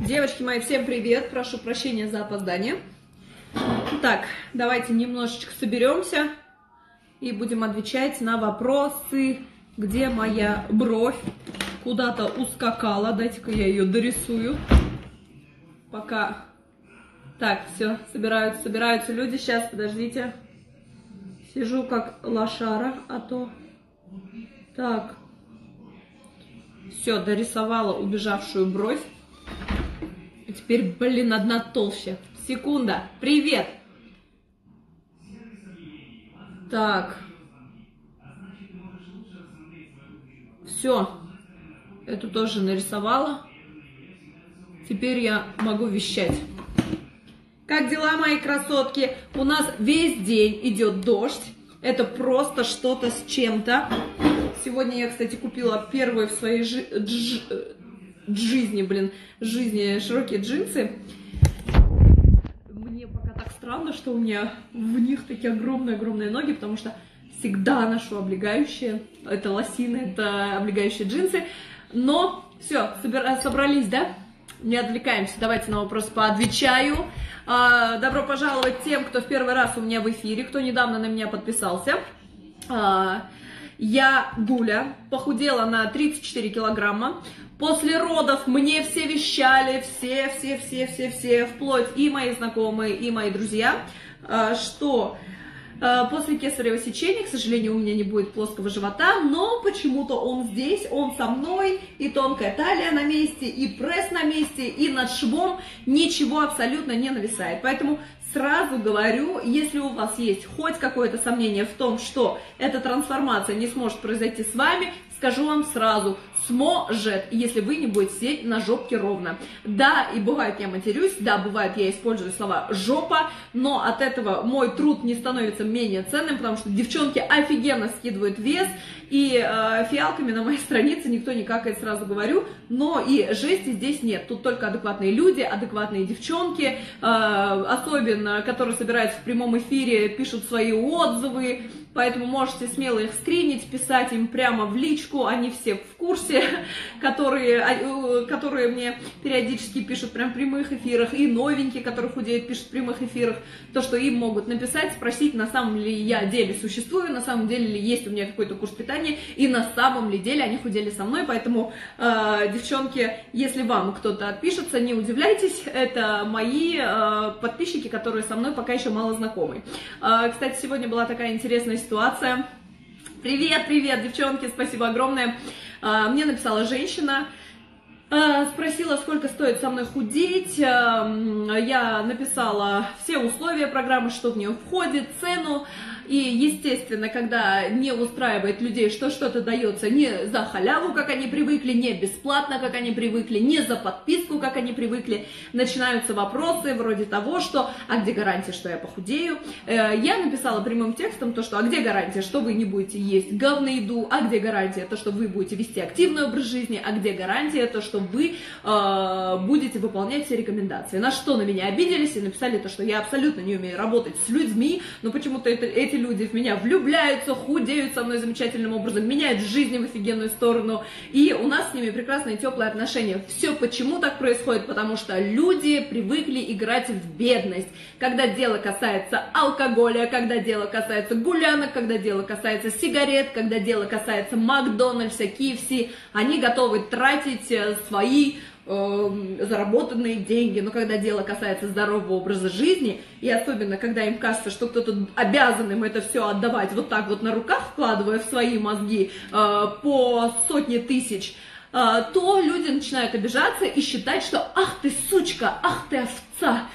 Девочки мои, всем привет! Прошу прощения за опоздание. Так, давайте немножечко соберемся и будем отвечать на вопросы, где моя бровь куда-то ускакала. Дайте-ка я ее дорисую. Пока... Так, все, собираются, собираются люди. Сейчас, подождите. Сижу как лошара, а то... Так. Все, дорисовала убежавшую бровь. И теперь, блин, одна толще. Секунда. Привет. Так. Все. Эту тоже нарисовала. Теперь я могу вещать. Как дела, мои красотки? У нас весь день идет дождь. Это просто что-то с чем-то. Сегодня я, кстати, купила первые в своей жи жизни, блин, жизни широкие джинсы. Мне пока так странно, что у меня в них такие огромные-огромные ноги, потому что всегда ношу облегающие. Это лосины, это облегающие джинсы. Но все, собрались, да? Не отвлекаемся, давайте на вопрос поотвечаю. А, добро пожаловать тем, кто в первый раз у меня в эфире, кто недавно на меня подписался. А, я Гуля, похудела на 34 килограмма. После родов мне все вещали, все, все, все, все, все, вплоть и мои знакомые, и мои друзья, а, что а, после кесарево сечения, к сожалению, у меня не будет плоского живота, но почему-то он здесь, он со мной, и тонкая талия на месте, и пресс на месте, и над швом ничего абсолютно не нависает. Поэтому Сразу говорю, если у вас есть хоть какое-то сомнение в том, что эта трансформация не сможет произойти с вами, скажу вам сразу, сможет, если вы не будете сидеть на жопке ровно. Да, и бывает я матерюсь, да, бывает я использую слова жопа, но от этого мой труд не становится менее ценным, потому что девчонки офигенно скидывают вес, и э, фиалками на моей странице никто не какает, сразу говорю, но и жести здесь нет. Тут только адекватные люди, адекватные девчонки, э, особенно, которые собираются в прямом эфире, пишут свои отзывы, поэтому можете смело их скринить, писать им прямо в личку, они все курсе, которые, а, э, которые мне периодически пишут прям в прямых эфирах, и новенькие, которые худеют, пишут в прямых эфирах, то, что им могут написать, спросить, на самом ли я деле существую, на самом деле ли есть у меня какой-то курс питания, и на самом ли деле они худели со мной, поэтому, э, девчонки, если вам кто-то отпишется, не удивляйтесь, это мои э, подписчики, которые со мной пока еще мало знакомы. Э, кстати, сегодня была такая интересная ситуация, Привет, привет, девчонки, спасибо огромное. А, мне написала женщина, а, спросила, сколько стоит со мной худеть. А, я написала все условия программы, что в нее входит, цену. И, естественно, когда не устраивает людей, что что-то дается не за халяву, как они привыкли, не бесплатно, как они привыкли, не за подписку, как они привыкли, начинаются вопросы вроде того, что «А где гарантия, что я похудею?» э, Я написала прямым текстом то, что «А где гарантия, что вы не будете есть говноеду? А где гарантия, то, что вы будете вести активный образ жизни? А где гарантия, то, что вы э, будете выполнять все рекомендации?» На что на меня обиделись и написали то, что я абсолютно не умею работать с людьми, но почему-то это, эти люди в меня влюбляются, худеют со мной замечательным образом, меняют жизнь в офигенную сторону, и у нас с ними прекрасные теплые отношения. Все почему так происходит? Потому что люди привыкли играть в бедность. Когда дело касается алкоголя, когда дело касается гулянок, когда дело касается сигарет, когда дело касается Макдональдса, KFC, они готовы тратить э, свои э, заработанные деньги, но когда дело касается здорового образа жизни, и особенно когда им кажется, что кто-то обязан им это все отдавать вот так вот на руках, вкладывая в свои мозги э, по сотни тысяч, э, то люди начинают обижаться и считать, что ах ты сучка, ах ты овца,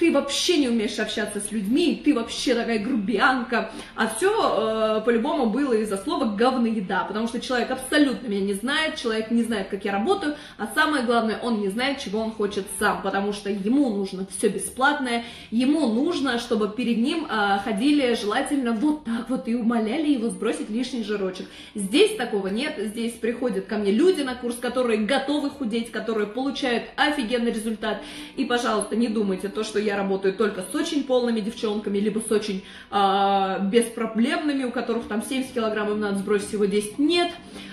ты вообще не умеешь общаться с людьми, ты вообще такая грубиянка. А все э, по-любому было из-за слова говноеда, потому что человек абсолютно меня не знает, человек не знает, как я работаю, а самое главное, он не знает, чего он хочет сам, потому что ему нужно все бесплатное, ему нужно, чтобы перед ним э, ходили желательно вот так вот и умоляли его сбросить лишний жирочек. Здесь такого нет, здесь приходят ко мне люди на курс, которые готовы худеть, которые получают офигенный результат, и, пожалуйста, не думайте то, что я я работаю только с очень полными девчонками, либо с очень э, беспроблемными, у которых там 70 килограмм им надо сбросить всего 10. Нет,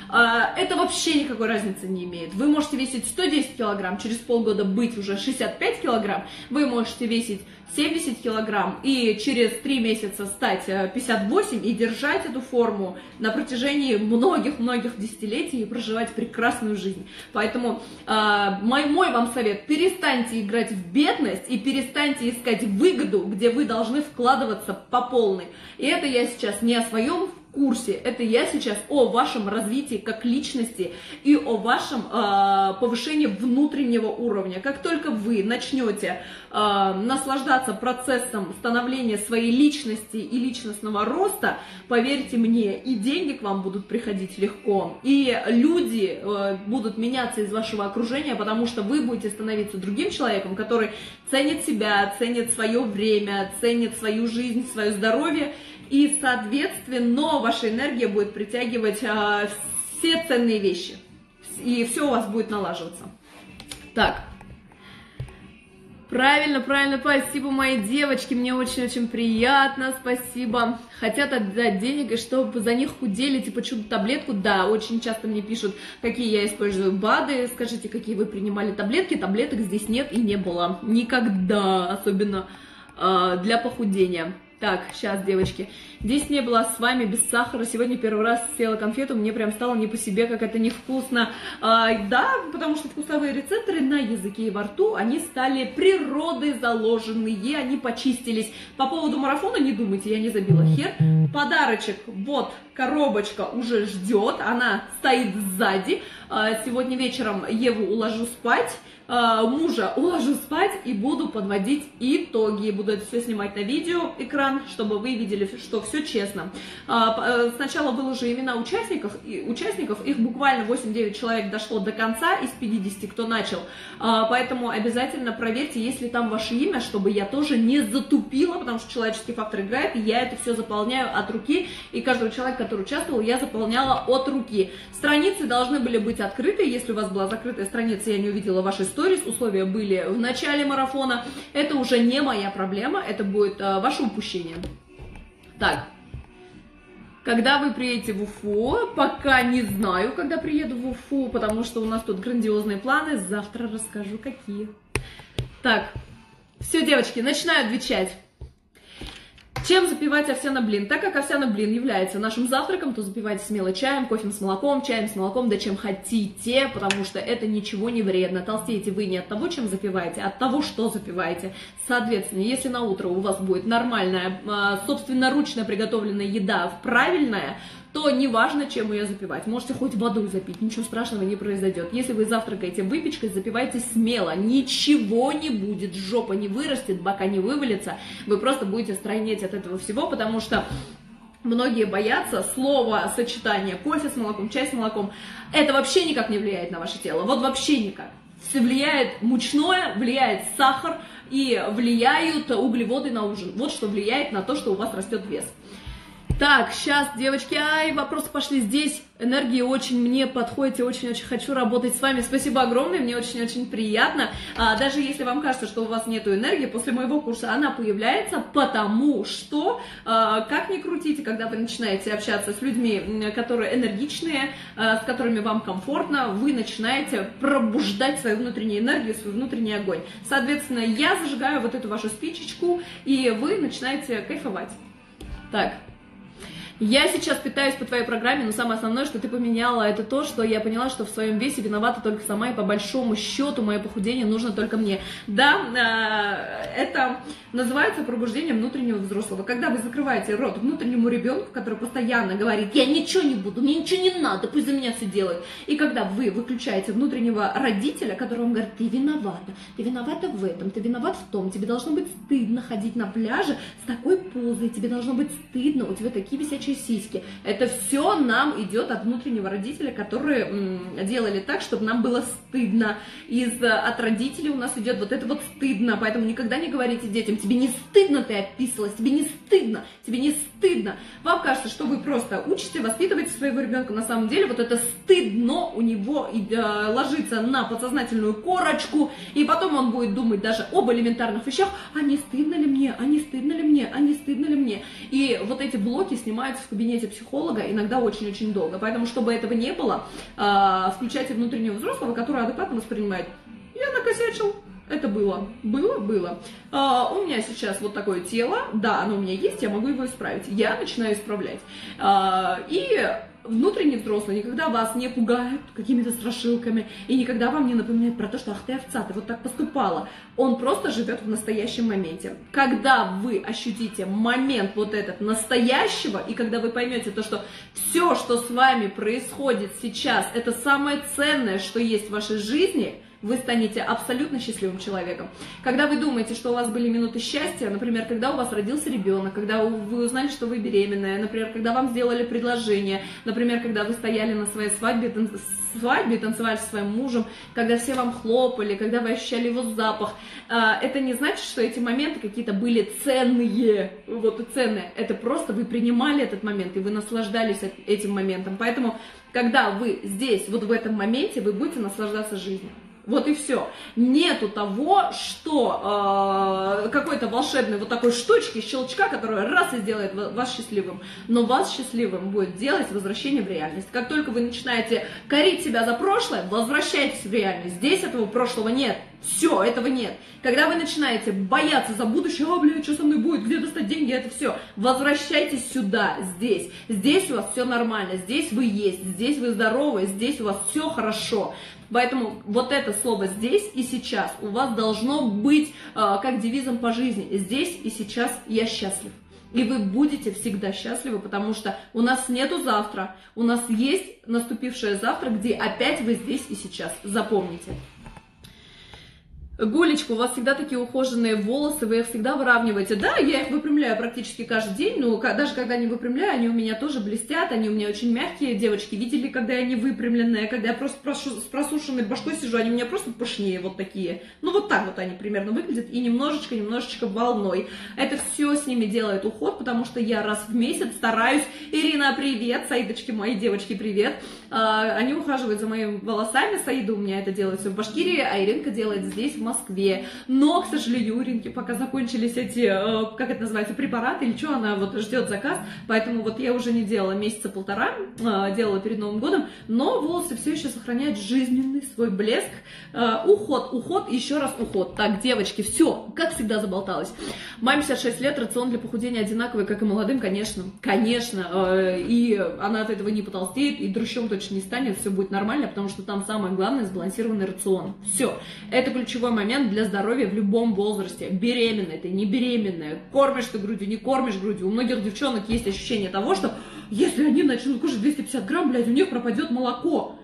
а, это вообще никакой разницы не имеет. Вы можете весить 110 килограмм, через полгода быть уже 65 килограмм, вы можете весить 70 килограмм и через 3 месяца стать 58 э, и держать эту форму на протяжении многих-многих десятилетий и проживать прекрасную жизнь. Поэтому э, мой, мой вам совет, перестаньте играть в бедность и перестаньте искать выгоду, где вы должны вкладываться по полной. И это я сейчас не о своем курсе. Это я сейчас о вашем развитии как личности и о вашем э, повышении внутреннего уровня. Как только вы начнете э, наслаждаться процессом становления своей личности и личностного роста, поверьте мне, и деньги к вам будут приходить легко, и люди э, будут меняться из вашего окружения, потому что вы будете становиться другим человеком, который ценит себя, ценит свое время, ценит свою жизнь, свое здоровье и, соответственно, ваша энергия будет притягивать а, все ценные вещи, и все у вас будет налаживаться. Так, Правильно, правильно, спасибо, мои девочки, мне очень-очень приятно, спасибо. Хотят отдать денег, и чтобы за них худели, типа чудо-таблетку, да, очень часто мне пишут, какие я использую БАДы, скажите, какие вы принимали таблетки, таблеток здесь нет и не было, никогда, особенно э, для похудения. Так, сейчас, девочки. Здесь не было с вами без сахара. Сегодня первый раз съела конфету. Мне прям стало не по себе, как это невкусно. А, да, потому что вкусовые рецепторы на языке и во рту, они стали природой заложенные, они почистились. По поводу марафона не думайте, я не забила хер. Подарочек, вот, коробочка уже ждет, она стоит сзади. А, сегодня вечером Еву уложу спать. А, мужа уложу спать и буду подводить итоги. Буду это все снимать на видео экран, чтобы вы видели, что все честно. А, э, сначала выложу имена участников, участников, их буквально 8-9 человек дошло до конца из 50, кто начал. А, поэтому обязательно проверьте, есть ли там ваше имя, чтобы я тоже не затупила, потому что человеческий фактор играет, и я это все заполняю от руки, и каждого человека, который участвовал, я заполняла от руки. Страницы должны были быть открыты, если у вас была закрытая страница, я не увидела ваши сторис, условия были в начале марафона, это уже не моя проблема, это будет а, ваше упущение. Так, когда вы приедете в Уфу, пока не знаю, когда приеду в Уфу, потому что у нас тут грандиозные планы, завтра расскажу, какие. Так, все, девочки, начинаю отвечать. Чем запивать овсяный блин? Так как овсяный блин является нашим завтраком, то запивайте смело чаем, кофе с молоком, чаем с молоком, да чем хотите, потому что это ничего не вредно. Толстеете вы не от того, чем запиваете, а от того, что запиваете. Соответственно, если на утро у вас будет нормальная, а, собственноручно приготовленная еда, правильная, то неважно, чем ее запивать. Можете хоть воду запить, ничего страшного не произойдет. Если вы завтракаете выпечкой, запивайте смело, ничего не будет, жопа не вырастет, бока не вывалится, вы просто будете стройнеть от этого всего, потому что Многие боятся слова сочетания кофе с молоком, чай с молоком. Это вообще никак не влияет на ваше тело. Вот вообще никак. Все влияет мучное, влияет сахар и влияют углеводы на ужин. Вот что влияет на то, что у вас растет вес. Так, сейчас, девочки, ай, вопросы пошли здесь. Энергии очень мне подходит, и очень-очень хочу работать с вами. Спасибо огромное, мне очень-очень приятно. А, даже если вам кажется, что у вас нет энергии, после моего курса она появляется, потому что, а, как ни крутите, когда вы начинаете общаться с людьми, которые энергичные, а, с которыми вам комфортно, вы начинаете пробуждать свою внутреннюю энергию, свой внутренний огонь. Соответственно, я зажигаю вот эту вашу спичечку, и вы начинаете кайфовать. Так, я сейчас питаюсь по твоей программе, но самое основное, что ты поменяла, это то, что я поняла, что в своем весе виновата только сама, и по большому счету мое похудение нужно только мне. Да, э, это называется пробуждением внутреннего взрослого. Когда вы закрываете рот внутреннему ребенку, который постоянно говорит, я ничего не буду, мне ничего не надо, пусть за меня все делают. И когда вы выключаете внутреннего родителя, который вам говорит, ты виновата, ты виновата в этом, ты виноват в том, тебе должно быть стыдно ходить на пляже с такой позой, тебе должно быть стыдно, у тебя такие висячие горячие сиськи. Это все нам идет от внутреннего родителя, которые делали так, чтобы нам было стыдно. Из, от родителей у нас идет вот это вот стыдно, поэтому никогда не говорите детям, тебе не стыдно ты описалась, тебе не стыдно, тебе не стыдно. Вам кажется, что вы просто учите, воспитываете своего ребенка, на самом деле вот это стыдно у него э, ложится на подсознательную корочку, и потом он будет думать даже об элементарных вещах, а не стыдно ли мне, а не стыдно ли мне, а не стыдно ли мне. И вот эти блоки снимаются оставаться в кабинете психолога иногда очень-очень долго. Поэтому, чтобы этого не было, а, включайте внутреннего взрослого, который адекватно воспринимает. Я накосячил, это было, было, было. А, у меня сейчас вот такое тело, да, оно у меня есть, я могу его исправить. Я начинаю исправлять. А, и внутренний взрослый никогда вас не пугает какими-то страшилками и никогда вам не напоминает про то, что ах ты овца, ты вот так поступала. Он просто живет в настоящем моменте. Когда вы ощутите момент вот этот настоящего, и когда вы поймете то, что все, что с вами происходит сейчас, это самое ценное, что есть в вашей жизни – вы станете абсолютно счастливым человеком. Когда вы думаете, что у вас были минуты счастья, например, когда у вас родился ребенок, когда вы узнали, что вы беременная, например, когда вам сделали предложение, например, когда вы стояли на своей свадьбе, свадьбе танцевали со своим мужем, когда все вам хлопали, когда вы ощущали его запах, а, это не значит, что эти моменты какие-то были ценные, вот ценные. Это просто вы принимали этот момент, и вы наслаждались этим моментом. Поэтому, когда вы здесь, вот в этом моменте, вы будете наслаждаться жизнью. Вот и все. Нету того, что э, какой-то волшебной вот такой штучки, щелчка, которая раз и сделает вас счастливым. Но вас счастливым будет делать возвращение в реальность. Как только вы начинаете корить себя за прошлое, возвращайтесь в реальность. Здесь этого прошлого нет. Все, этого нет. Когда вы начинаете бояться за будущее, а, блядь, что со мной будет, где достать деньги, это все. Возвращайтесь сюда, здесь. Здесь у вас все нормально, здесь вы есть, здесь вы здоровы, здесь у вас все хорошо. Поэтому вот это слово здесь и сейчас у вас должно быть э, как девизом по жизни. Здесь и сейчас я счастлив. И вы будете всегда счастливы, потому что у нас нету завтра, у нас есть наступившее завтра, где опять вы здесь и сейчас. Запомните. Гулечка, у вас всегда такие ухоженные волосы, вы их всегда выравниваете. Да, я их выпрямляю практически каждый день, но даже когда не выпрямляю, они у меня тоже блестят, они у меня очень мягкие. Девочки, видели, когда я не выпрямленная, когда я просто с просушенной башкой сижу, они у меня просто пышнее вот такие. Ну вот так вот они примерно выглядят и немножечко, немножечко волной. Это все с ними делает уход, потому что я раз в месяц стараюсь. Ирина, привет, Саидочки, мои девочки, привет. А, они ухаживают за моими волосами, Саида у меня это делает все в Башкирии, а Иринка делает здесь, в Москве. Но, к сожалению, у Ринки пока закончились эти, э, как это называется, препараты или что, она вот ждет заказ, поэтому вот я уже не делала месяца полтора, э, делала перед Новым годом, но волосы все еще сохраняют жизненный свой блеск. Э, уход, уход, еще раз уход. Так, девочки, все, как всегда заболталась. Маме 56 лет, рацион для похудения одинаковый, как и молодым, конечно, конечно, и она от этого не потолстеет, и дрыщом точно не станет, все будет нормально, потому что там самое главное сбалансированный рацион. Все, это ключевой момент для здоровья в любом возрасте. Беременная ты, не беременная, кормишь ты грудью, не кормишь грудью. У многих девчонок есть ощущение того, что если они начнут кушать 250 грамм, блядь, у них пропадет молоко.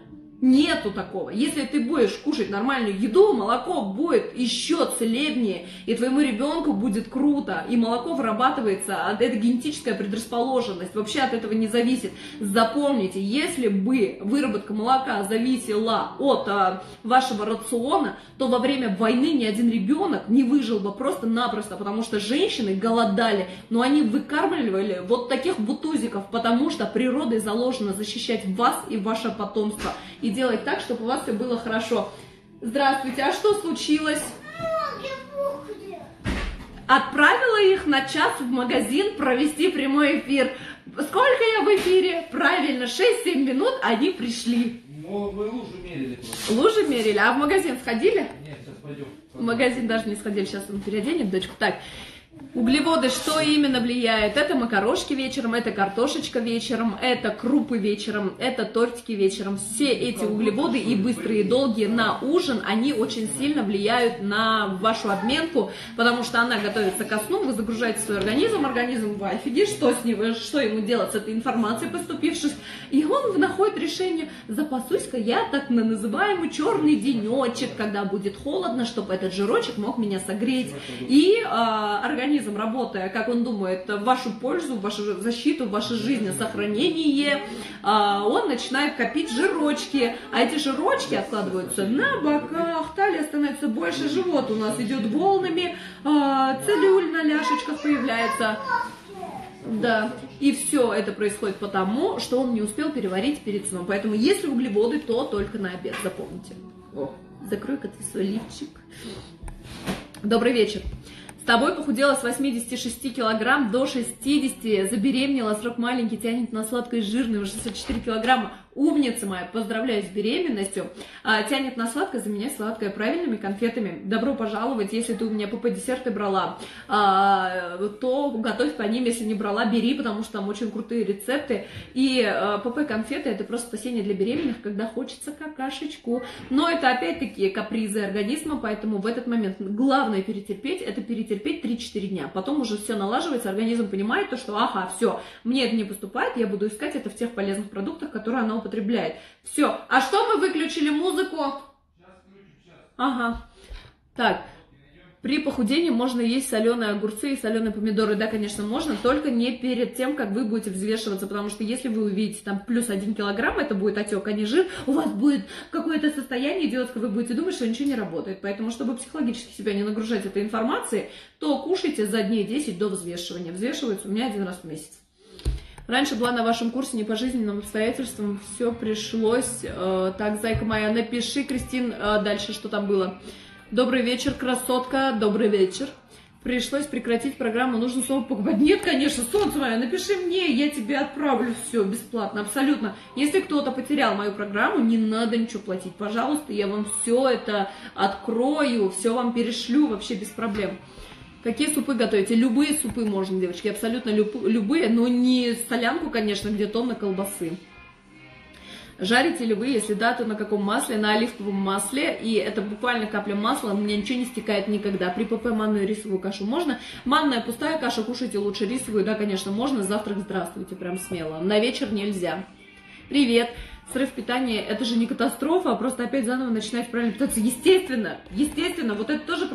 Нету такого. Если ты будешь кушать нормальную еду, молоко будет еще целебнее, и твоему ребенку будет круто, и молоко вырабатывается, это генетическая предрасположенность, вообще от этого не зависит. Запомните, если бы выработка молока зависела от а, вашего рациона, то во время войны ни один ребенок не выжил бы просто-напросто, потому что женщины голодали, но они выкармливали вот таких бутузиков, потому что природой заложено защищать вас и ваше потомство. И делать так, чтобы у вас все было хорошо. Здравствуйте, а что случилось? Отправила их на час в магазин провести прямой эфир. Сколько я в эфире? Правильно, 6-7 минут они пришли. Ну, мы лужи мерили просто. Лужи мерили, а в магазин сходили? Нет, сейчас пойдем. В магазин даже не сходили, сейчас он переоденет дочку. Так, Углеводы, что именно влияет? Это макарошки вечером, это картошечка вечером, это крупы вечером, это тортики вечером. Все эти углеводы и быстрые и долгие на ужин, они очень сильно влияют на вашу обменку, потому что она готовится ко сну, вы загружаете свой организм, организм в офиге, что с ним, что ему делать с этой информацией поступившись, и он находит решение, запасусь-ка я так на называемый черный денечек, когда будет холодно, чтобы этот жирочек мог меня согреть. И э, организм организм, работая, как он думает, в вашу пользу, в вашу защиту, в вашу жизнь, сохранение, а, он начинает копить жирочки, а эти жирочки откладываются на боках, талия становится больше, живот у нас идет волнами, а, целлюль на ляшечках появляется. Да, и все это происходит потому, что он не успел переварить перед сном. Поэтому если углеводы, то только на обед, запомните. О, закрой-ка ты свой лифчик. Добрый вечер. С тобой похудела с 86 килограмм до 60, забеременела, срок маленький, тянет на сладкое и жирное, уже 64 килограмма. Умница моя, поздравляю с беременностью. А, тянет на сладкое, заменяй сладкое правильными конфетами. Добро пожаловать, если ты у меня ПП десерты брала, а, то готовь по ним, если не брала, бери, потому что там очень крутые рецепты. И а, ПП конфеты это просто спасение для беременных, когда хочется какашечку. Но это опять-таки капризы организма, поэтому в этот момент главное перетерпеть, это перетерпеть 3-4 дня. Потом уже все налаживается, организм понимает то, что ага, все, мне это не поступает, я буду искать это в тех полезных продуктах, которые оно употребляет. Все. А что мы выключили музыку? Ага. Так. При похудении можно есть соленые огурцы и соленые помидоры. Да, конечно, можно, только не перед тем, как вы будете взвешиваться, потому что если вы увидите там плюс один килограмм, это будет отек, а не жир, у вас будет какое-то состояние идиотское, вы будете думать, что ничего не работает. Поэтому, чтобы психологически себя не нагружать этой информацией, то кушайте за дней 10 до взвешивания. Взвешивается у меня один раз в месяц. Раньше была на вашем курсе не по жизненным обстоятельствам, все пришлось. Э, так, зайка моя, напиши, Кристин, э, дальше, что там было. Добрый вечер, красотка, добрый вечер. Пришлось прекратить программу, нужно снова покупать. Нет, конечно, солнце мое, напиши мне, я тебе отправлю все бесплатно, абсолютно. Если кто-то потерял мою программу, не надо ничего платить. Пожалуйста, я вам все это открою, все вам перешлю вообще без проблем. Какие супы готовите? Любые супы можно, девочки, абсолютно люб, любые, но не солянку, конечно, где тонна колбасы. Жарите ли вы, если да, то на каком масле? На оливковом масле, и это буквально капля масла, у меня ничего не стекает никогда. При ПП манную рисовую кашу можно. Манная пустая каша, кушайте лучше рисовую, да, конечно, можно. Завтрак здравствуйте, прям смело. На вечер нельзя. Привет! Срыв питания – это же не катастрофа, а просто опять заново начинать правильно питаться. Естественно, естественно, вот это тоже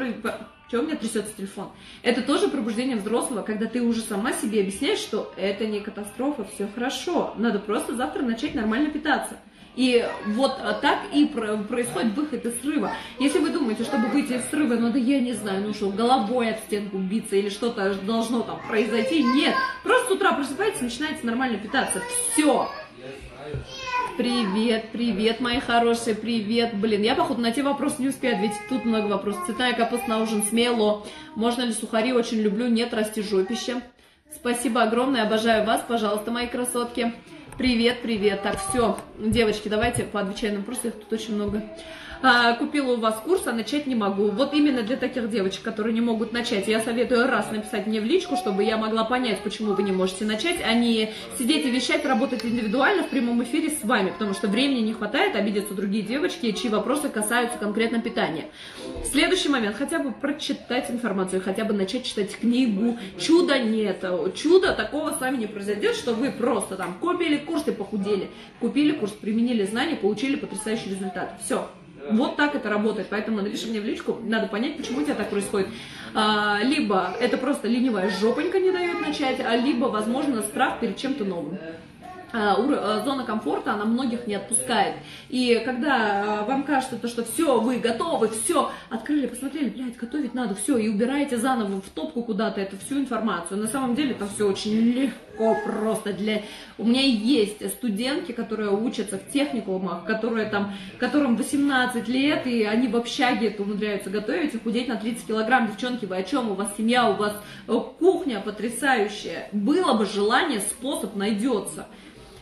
чего у меня трясется телефон? Это тоже пробуждение взрослого, когда ты уже сама себе объясняешь, что это не катастрофа, все хорошо. Надо просто завтра начать нормально питаться. И вот так и происходит выход из срыва. Если вы думаете, чтобы выйти из срыва, ну да я не знаю, ну что, головой от стенку биться или что-то должно там произойти, нет. Просто с утра просыпаетесь, начинаете нормально питаться. Все. Привет, привет, мои хорошие, привет. Блин, я, походу, на те вопросы не успею ответить. Тут много вопросов. Цветная капуста на ужин смело. Можно ли сухари? Очень люблю. Нет, расти жопище. Спасибо огромное, обожаю вас. Пожалуйста, мои красотки. Привет, привет. Так, все, девочки, давайте поотвечаем на вопросы. Их тут очень много купила у вас курс, а начать не могу. Вот именно для таких девочек, которые не могут начать, я советую раз написать мне в личку, чтобы я могла понять, почему вы не можете начать, а не сидеть и вещать, работать индивидуально в прямом эфире с вами, потому что времени не хватает, обидятся другие девочки, чьи вопросы касаются конкретно питания. Следующий момент, хотя бы прочитать информацию, хотя бы начать читать книгу. Чуда нет, чудо такого с вами не произойдет, что вы просто там купили курс и похудели, купили курс, применили знания, получили потрясающий результат. Все, вот так это работает, поэтому напиши мне в личку, надо понять, почему у тебя так происходит. А, либо это просто ленивая жопонька не дает начать, а либо, возможно, страх перед чем-то новым. А, а, зона комфорта, она многих не отпускает. И когда а, вам кажется, то, что все, вы готовы, все, открыли, посмотрели, блядь, готовить надо, все, и убираете заново в топку куда-то эту всю информацию. На самом деле там все очень легко просто для... У меня есть студентки, которые учатся в техникумах, которые там, которым 18 лет, и они в общаге это умудряются готовить и худеть на 30 килограмм. Девчонки, вы о чем? У вас семья, у вас э, кухня потрясающая. Было бы желание, способ найдется.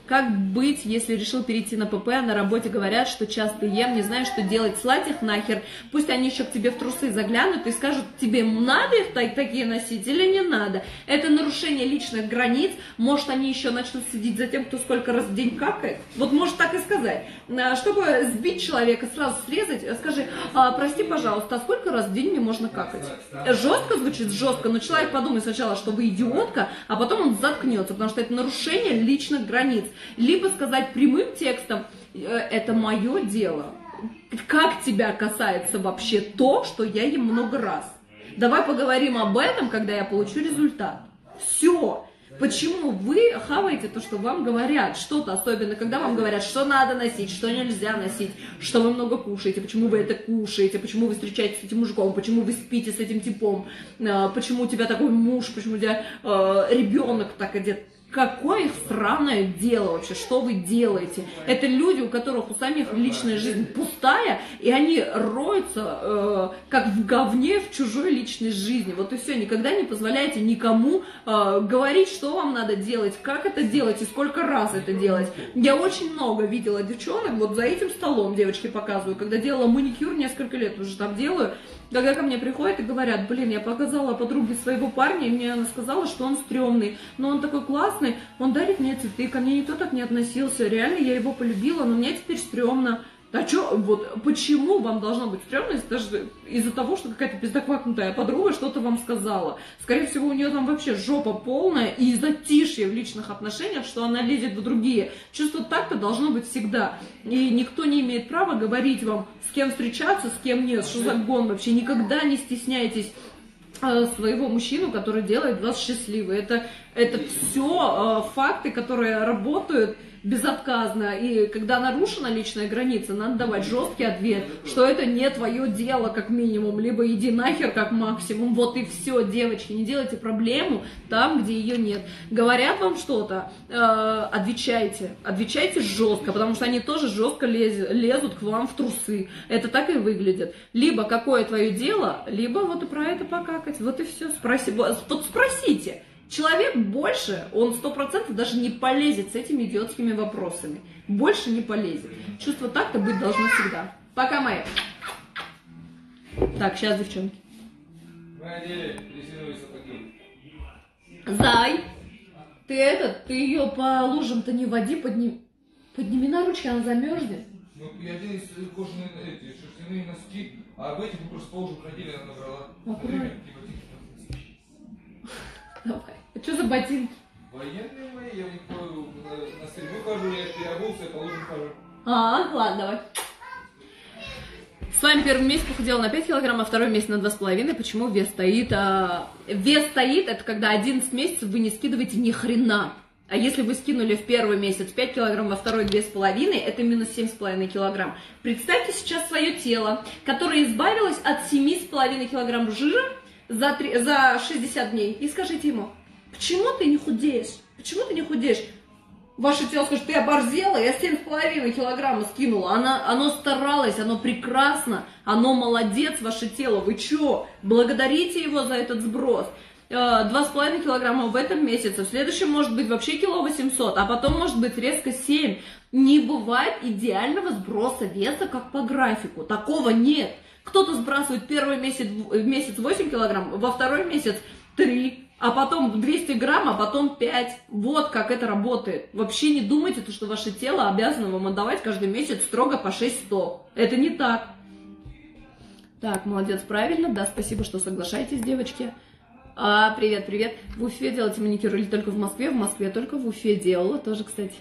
Как быть, если решил перейти на ПП, а на работе говорят, что часто ем, не знаю, что делать, слать их нахер. Пусть они еще к тебе в трусы заглянут и скажут, тебе надо их так, такие носить или не надо. Это нарушение личных границ. Может, они еще начнут следить за тем, кто сколько раз в день какает. Вот может так и сказать. А, чтобы сбить человека, сразу срезать, скажи, а, прости, пожалуйста, а сколько раз в день мне можно какать? Жестко звучит, жестко, но человек подумает сначала, что вы идиотка, а потом он заткнется, потому что это нарушение личных границ либо сказать прямым текстом, «Э, это мое дело. Как тебя касается вообще то, что я ем много раз? Давай поговорим об этом, когда я получу результат. Все. Почему вы хаваете то, что вам говорят? Что-то особенно, когда вам говорят, что надо носить, что нельзя носить, что вы много кушаете, почему вы это кушаете, почему вы встречаетесь с этим мужиком, почему вы спите с этим типом, э, почему у тебя такой муж, почему у тебя э, ребенок так одет какое странное дело вообще, что вы делаете? Это люди, у которых у самих личная жизнь пустая, и они роются э, как в говне в чужой личной жизни. Вот и все. Никогда не позволяйте никому э, говорить, что вам надо делать, как это делать и сколько раз это делать. Я очень много видела девчонок, вот за этим столом девочки показываю, когда делала маникюр несколько лет уже там делаю, когда ко мне приходят и говорят, блин, я показала подруге своего парня, и мне она сказала, что он стрёмный, но он такой классный, он дарит мне цветы, ко мне никто так не относился, реально я его полюбила, но мне теперь стрёмно. А что, вот почему вам должно быть стрёмно даже из-за того, что какая-то пиздоквакнутая подруга что-то вам сказала? Скорее всего, у нее там вообще жопа полная и затишье в личных отношениях, что она лезет в другие. Чувство так-то должно быть всегда. И никто не имеет права говорить вам, с кем встречаться, с кем нет, что за гон вообще. Никогда не стесняйтесь э, своего мужчину, который делает вас счастливой. Это, это все э, факты, которые работают безотказно, и когда нарушена личная граница, надо давать жесткий ответ, что это не твое дело, как минимум, либо иди нахер, как максимум, вот и все, девочки, не делайте проблему там, где ее нет. Говорят вам что-то, э, отвечайте, отвечайте жестко, потому что они тоже жестко лез, лезут к вам в трусы, это так и выглядит. Либо какое твое дело, либо вот и про это покакать, вот и все, спроси, вот спросите, Человек больше, он сто процентов даже не полезет с этими идиотскими вопросами. Больше не полезет. Чувство так-то быть должно всегда. Пока, мои. Так, сейчас, девчонки. Зай, ты этот, ты ее по лужам-то не води, подними. Подними на ручки, она замерзнет. Ну, я делаю кожаные эти шерстяные носки, а в этих мы просто по лужам ходили, она набрала. Аккуратно. Давай. А что за ботинки? Военные мои, я в них на, на стрельбу хожу, я переобулся, я по лужам хожу. А, ладно, давай. С вами первый месяц похудела на 5 килограмм, а второй месяц на 2,5. Почему вес стоит? А, вес стоит, это когда 11 месяцев вы не скидываете ни хрена. А если вы скинули в первый месяц 5 килограмм, во второй 2,5, это минус 7,5 килограмм. Представьте сейчас свое тело, которое избавилось от 7,5 килограмм жира за, 3, за 60 дней. И скажите ему, почему ты не худеешь? Почему ты не худеешь? Ваше тело скажет, ты оборзела, я 7,5 килограмма скинула. Она, оно старалось, оно прекрасно, оно молодец, ваше тело. Вы что? Благодарите его за этот сброс. 2,5 э, килограмма в этом месяце, в следующем может быть вообще кило 800, а потом может быть резко 7. Не бывает идеального сброса веса, как по графику. Такого нет. Кто-то сбрасывает первый месяц, месяц 8 килограмм, во второй месяц 3, а потом 200 грамм, а потом 5. Вот как это работает. Вообще не думайте, что ваше тело обязано вам отдавать каждый месяц строго по 600. Это не так. Так, молодец, правильно. Да, спасибо, что соглашаетесь, девочки. А, привет, привет. В Уфе делаете маникюр или только в Москве? В Москве только в Уфе делала тоже, кстати.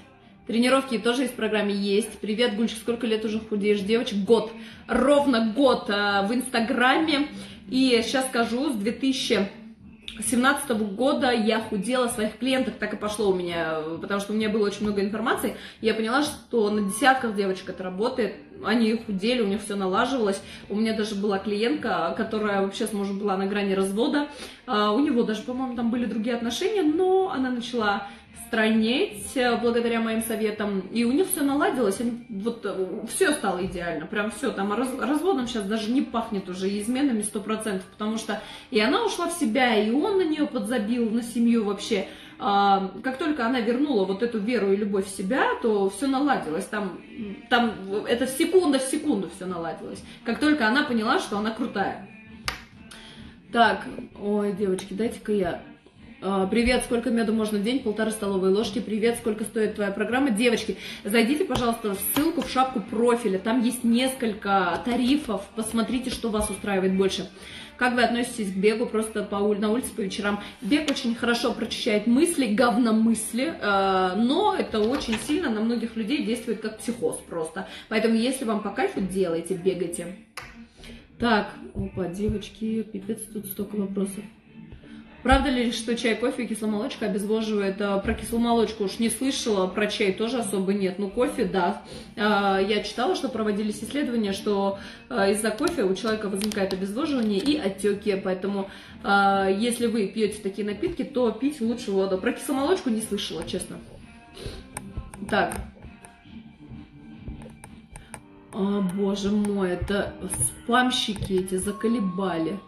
Тренировки тоже есть в программе есть. Привет, Гульчик, сколько лет уже худеешь, девочек? Год. Ровно год а, в Инстаграме. И сейчас скажу, с 2017 года я худела своих клиентов, так и пошло у меня, потому что у меня было очень много информации. Я поняла, что на десятках девочек это работает. Они худели, у них все налаживалось. У меня даже была клиентка, которая вообще с мужем была на грани развода. А, у него даже, по-моему, там были другие отношения, но она начала странеть э, благодаря моим советам, и у них все наладилось, они, вот э, все стало идеально, прям все, там раз, разводом сейчас даже не пахнет уже, изменами сто процентов, потому что и она ушла в себя, и он на нее подзабил, на семью вообще, а, как только она вернула вот эту веру и любовь в себя, то все наладилось, там, там это секунда в секунду все наладилось, как только она поняла, что она крутая. Так, ой, девочки, дайте-ка я привет, сколько меду можно в день? Полторы столовые ложки. Привет, сколько стоит твоя программа? Девочки, зайдите, пожалуйста, в ссылку в шапку профиля. Там есть несколько тарифов. Посмотрите, что вас устраивает больше. Как вы относитесь к бегу просто по, на улице по вечерам? Бег очень хорошо прочищает мысли, говномысли, э, но это очень сильно на многих людей действует как психоз просто. Поэтому, если вам по кайфу, делайте, бегайте. Так, опа, девочки, пипец, тут столько вопросов. Правда ли, что чай, кофе и кисломолочка обезвоживает? А, про кисломолочку уж не слышала, про чай тоже особо нет. Ну, кофе, да. А, я читала, что проводились исследования, что а, из-за кофе у человека возникает обезвоживание и отеки. Поэтому, если вы пьете такие напитки, то пить лучше воду. Про кисломолочку не слышала, честно. Так. О, боже мой, это спамщики эти заколебали.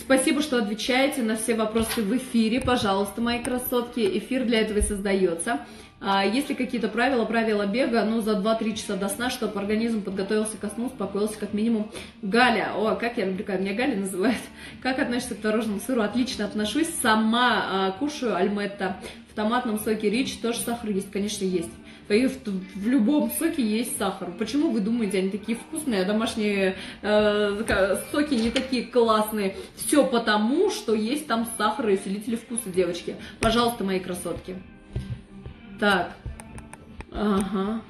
Спасибо, что отвечаете на все вопросы в эфире. Пожалуйста, мои красотки, эфир для этого и создается. А есть ли какие-то правила, правила бега, ну, за 2-3 часа до сна, чтобы организм подготовился ко сну, успокоился как минимум. Галя, о, как я люблю, меня Галя называют. Как относишься к творожному сыру? Отлично отношусь. Сама а, кушаю альметта. В томатном соке рич тоже сахар есть, конечно, есть. И в, в любом соке есть сахар. Почему вы думаете, они такие вкусные, а домашние э, соки не такие классные? Все потому, что есть там сахар и усилители вкуса, девочки. Пожалуйста, мои красотки. Так. Ага.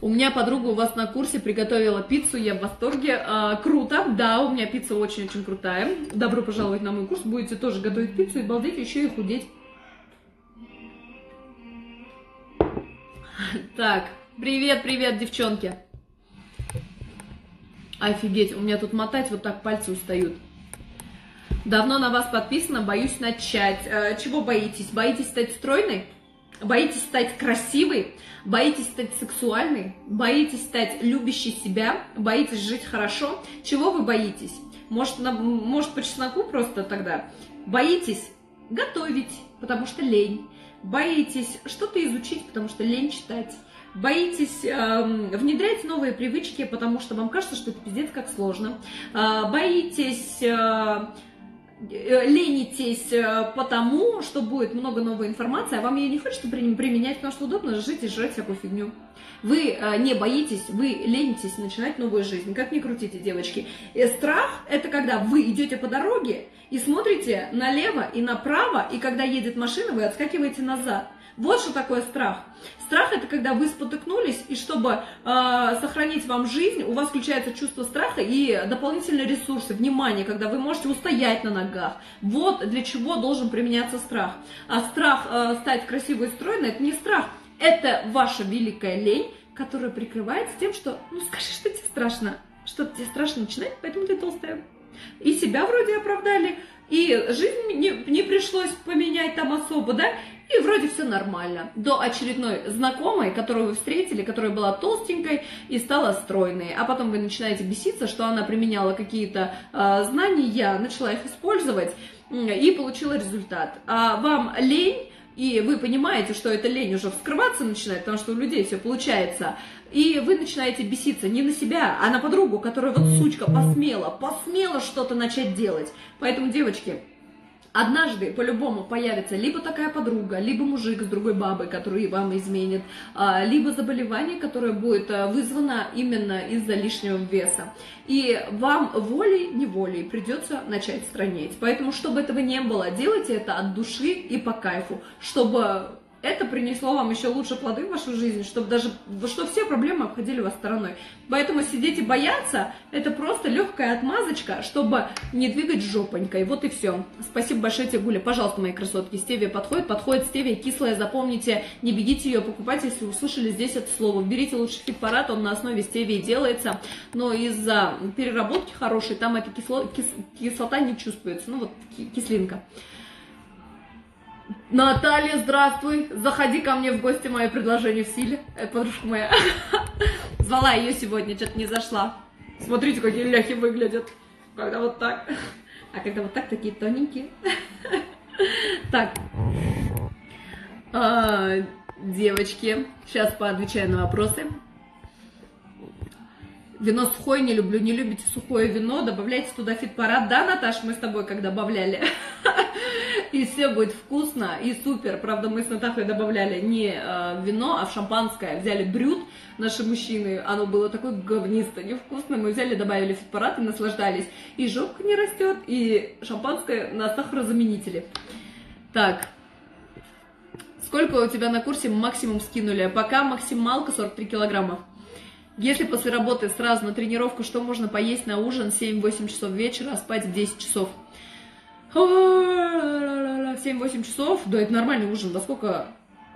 У меня подруга у вас на курсе приготовила пиццу, я в восторге. А, круто, да, у меня пицца очень-очень крутая. Добро пожаловать на мой курс, будете тоже готовить пиццу и балдеть, еще и худеть. Так, привет, привет, девчонки. Офигеть, у меня тут мотать вот так пальцы устают. Давно на вас подписано, боюсь начать. Э, чего боитесь? Боитесь стать стройной? Боитесь стать красивой? Боитесь стать сексуальной? Боитесь стать любящей себя? Боитесь жить хорошо? Чего вы боитесь? Может, на, может по чесноку просто тогда? Боитесь готовить, потому что лень боитесь что-то изучить, потому что лень читать, боитесь э, внедрять новые привычки, потому что вам кажется, что это пиздец как сложно, э, боитесь... Э, ленитесь э, потому, что будет много новой информации, а вам ее не хочется применять, потому что удобно жить и жрать всякую фигню. Вы э, не боитесь, вы ленитесь начинать новую жизнь. Как ни крутите, девочки. И страх – это когда вы идете по дороге и смотрите налево и направо, и когда едет машина, вы отскакиваете назад. Вот что такое страх. Страх это когда вы спотыкнулись, и чтобы э, сохранить вам жизнь, у вас включается чувство страха и дополнительные ресурсы, внимание, когда вы можете устоять на ногах. Вот для чего должен применяться страх. А страх э, стать красивой и стройной, это не страх, это ваша великая лень, которая прикрывается тем, что, ну скажи, что тебе страшно, что тебе страшно начинать, поэтому ты толстая. И себя вроде оправдали, и жизнь не, не пришлось поменять там особо, да, и вроде все нормально. До очередной знакомой, которую вы встретили, которая была толстенькой и стала стройной. А потом вы начинаете беситься, что она применяла какие-то э, знания, начала их использовать и получила результат. А вам лень и вы понимаете, что эта лень уже вскрываться начинает, потому что у людей все получается, и вы начинаете беситься не на себя, а на подругу, которая вот сучка посмела, посмела что-то начать делать. Поэтому, девочки, Однажды по-любому появится либо такая подруга, либо мужик с другой бабой, который вам изменит, а, либо заболевание, которое будет а, вызвано именно из-за лишнего веса. И вам волей-неволей придется начать странеть. Поэтому, чтобы этого не было, делайте это от души и по кайфу, чтобы это принесло вам еще лучше плоды в вашу жизнь, чтобы даже, что все проблемы обходили вас стороной. Поэтому сидеть и бояться, это просто легкая отмазочка, чтобы не двигать жопонькой. Вот и все. Спасибо большое тебе, Гуля. Пожалуйста, мои красотки, стевия подходит, подходит стевия кислая, запомните, не бегите ее покупать, если услышали здесь это слово. Берите лучше фитпарат, он на основе стевии делается, но из-за переработки хорошей, там эта кисло, кис, кислота не чувствуется, ну вот кислинка. Наталья, здравствуй. Заходи ко мне в гости, мое предложение в силе. Это подружка моя. Звала ее сегодня, что-то не зашла. Смотрите, какие ляхи выглядят. Когда вот так. А когда вот так, такие тоненькие. Так. А, девочки, сейчас поотвечаю на вопросы. Вино сухое не люблю, не любите сухое вино, добавляйте туда фитпарад. Да, Наташ, мы с тобой когда добавляли. И все будет вкусно и супер. Правда, мы с Натахой добавляли не э, вино, а в шампанское. Взяли брют, наши мужчины, оно было такое говнисто, невкусное. Мы взяли, добавили фитпарад и наслаждались. И жопка не растет, и шампанское на сахарозаменители. Так, Сколько у тебя на курсе максимум скинули? Пока максималка 43 килограмма. Если после работы сразу на тренировку, что можно поесть на ужин 7-8 часов вечера, а спать в 10 часов? 7-8 часов, да, это нормальный ужин. Во сколько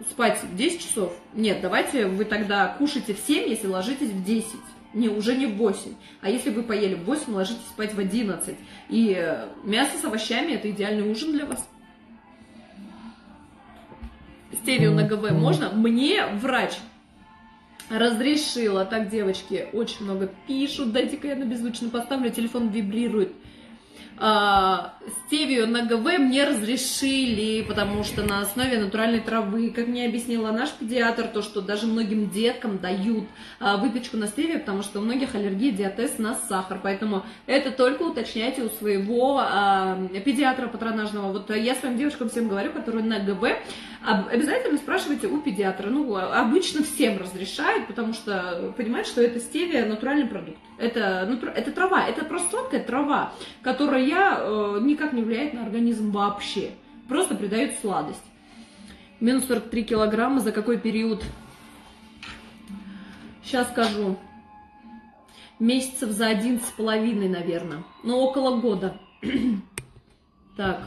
спать? 10 часов? Нет, давайте вы тогда кушайте в 7, если ложитесь в 10. Не, уже не в 8. А если вы поели в 8, ложитесь спать в 11. И э, мясо с овощами – это идеальный ужин для вас. Стевию на ГВ можно? Мне врач разрешила. Так, девочки, очень много пишут. Дайте-ка я на беззвучно поставлю, телефон вибрирует а, стевию на ГВ мне разрешили, потому что на основе натуральной травы, как мне объяснила наш педиатр, то, что даже многим деткам дают а, выпечку на стевию, потому что у многих аллергия, диатез на сахар, поэтому это только уточняйте у своего а, педиатра патронажного. Вот я своим девушкам всем говорю, которые на ГВ, обязательно спрашивайте у педиатра. Ну, обычно всем разрешают, потому что понимают, что это стевия натуральный продукт. Это, это трава, это просто сладкая трава, которая э, никак не влияет на организм вообще. Просто придает сладость. Минус 43 килограмма за какой период? Сейчас скажу. Месяцев за один с половиной, наверное. Ну, около года. так.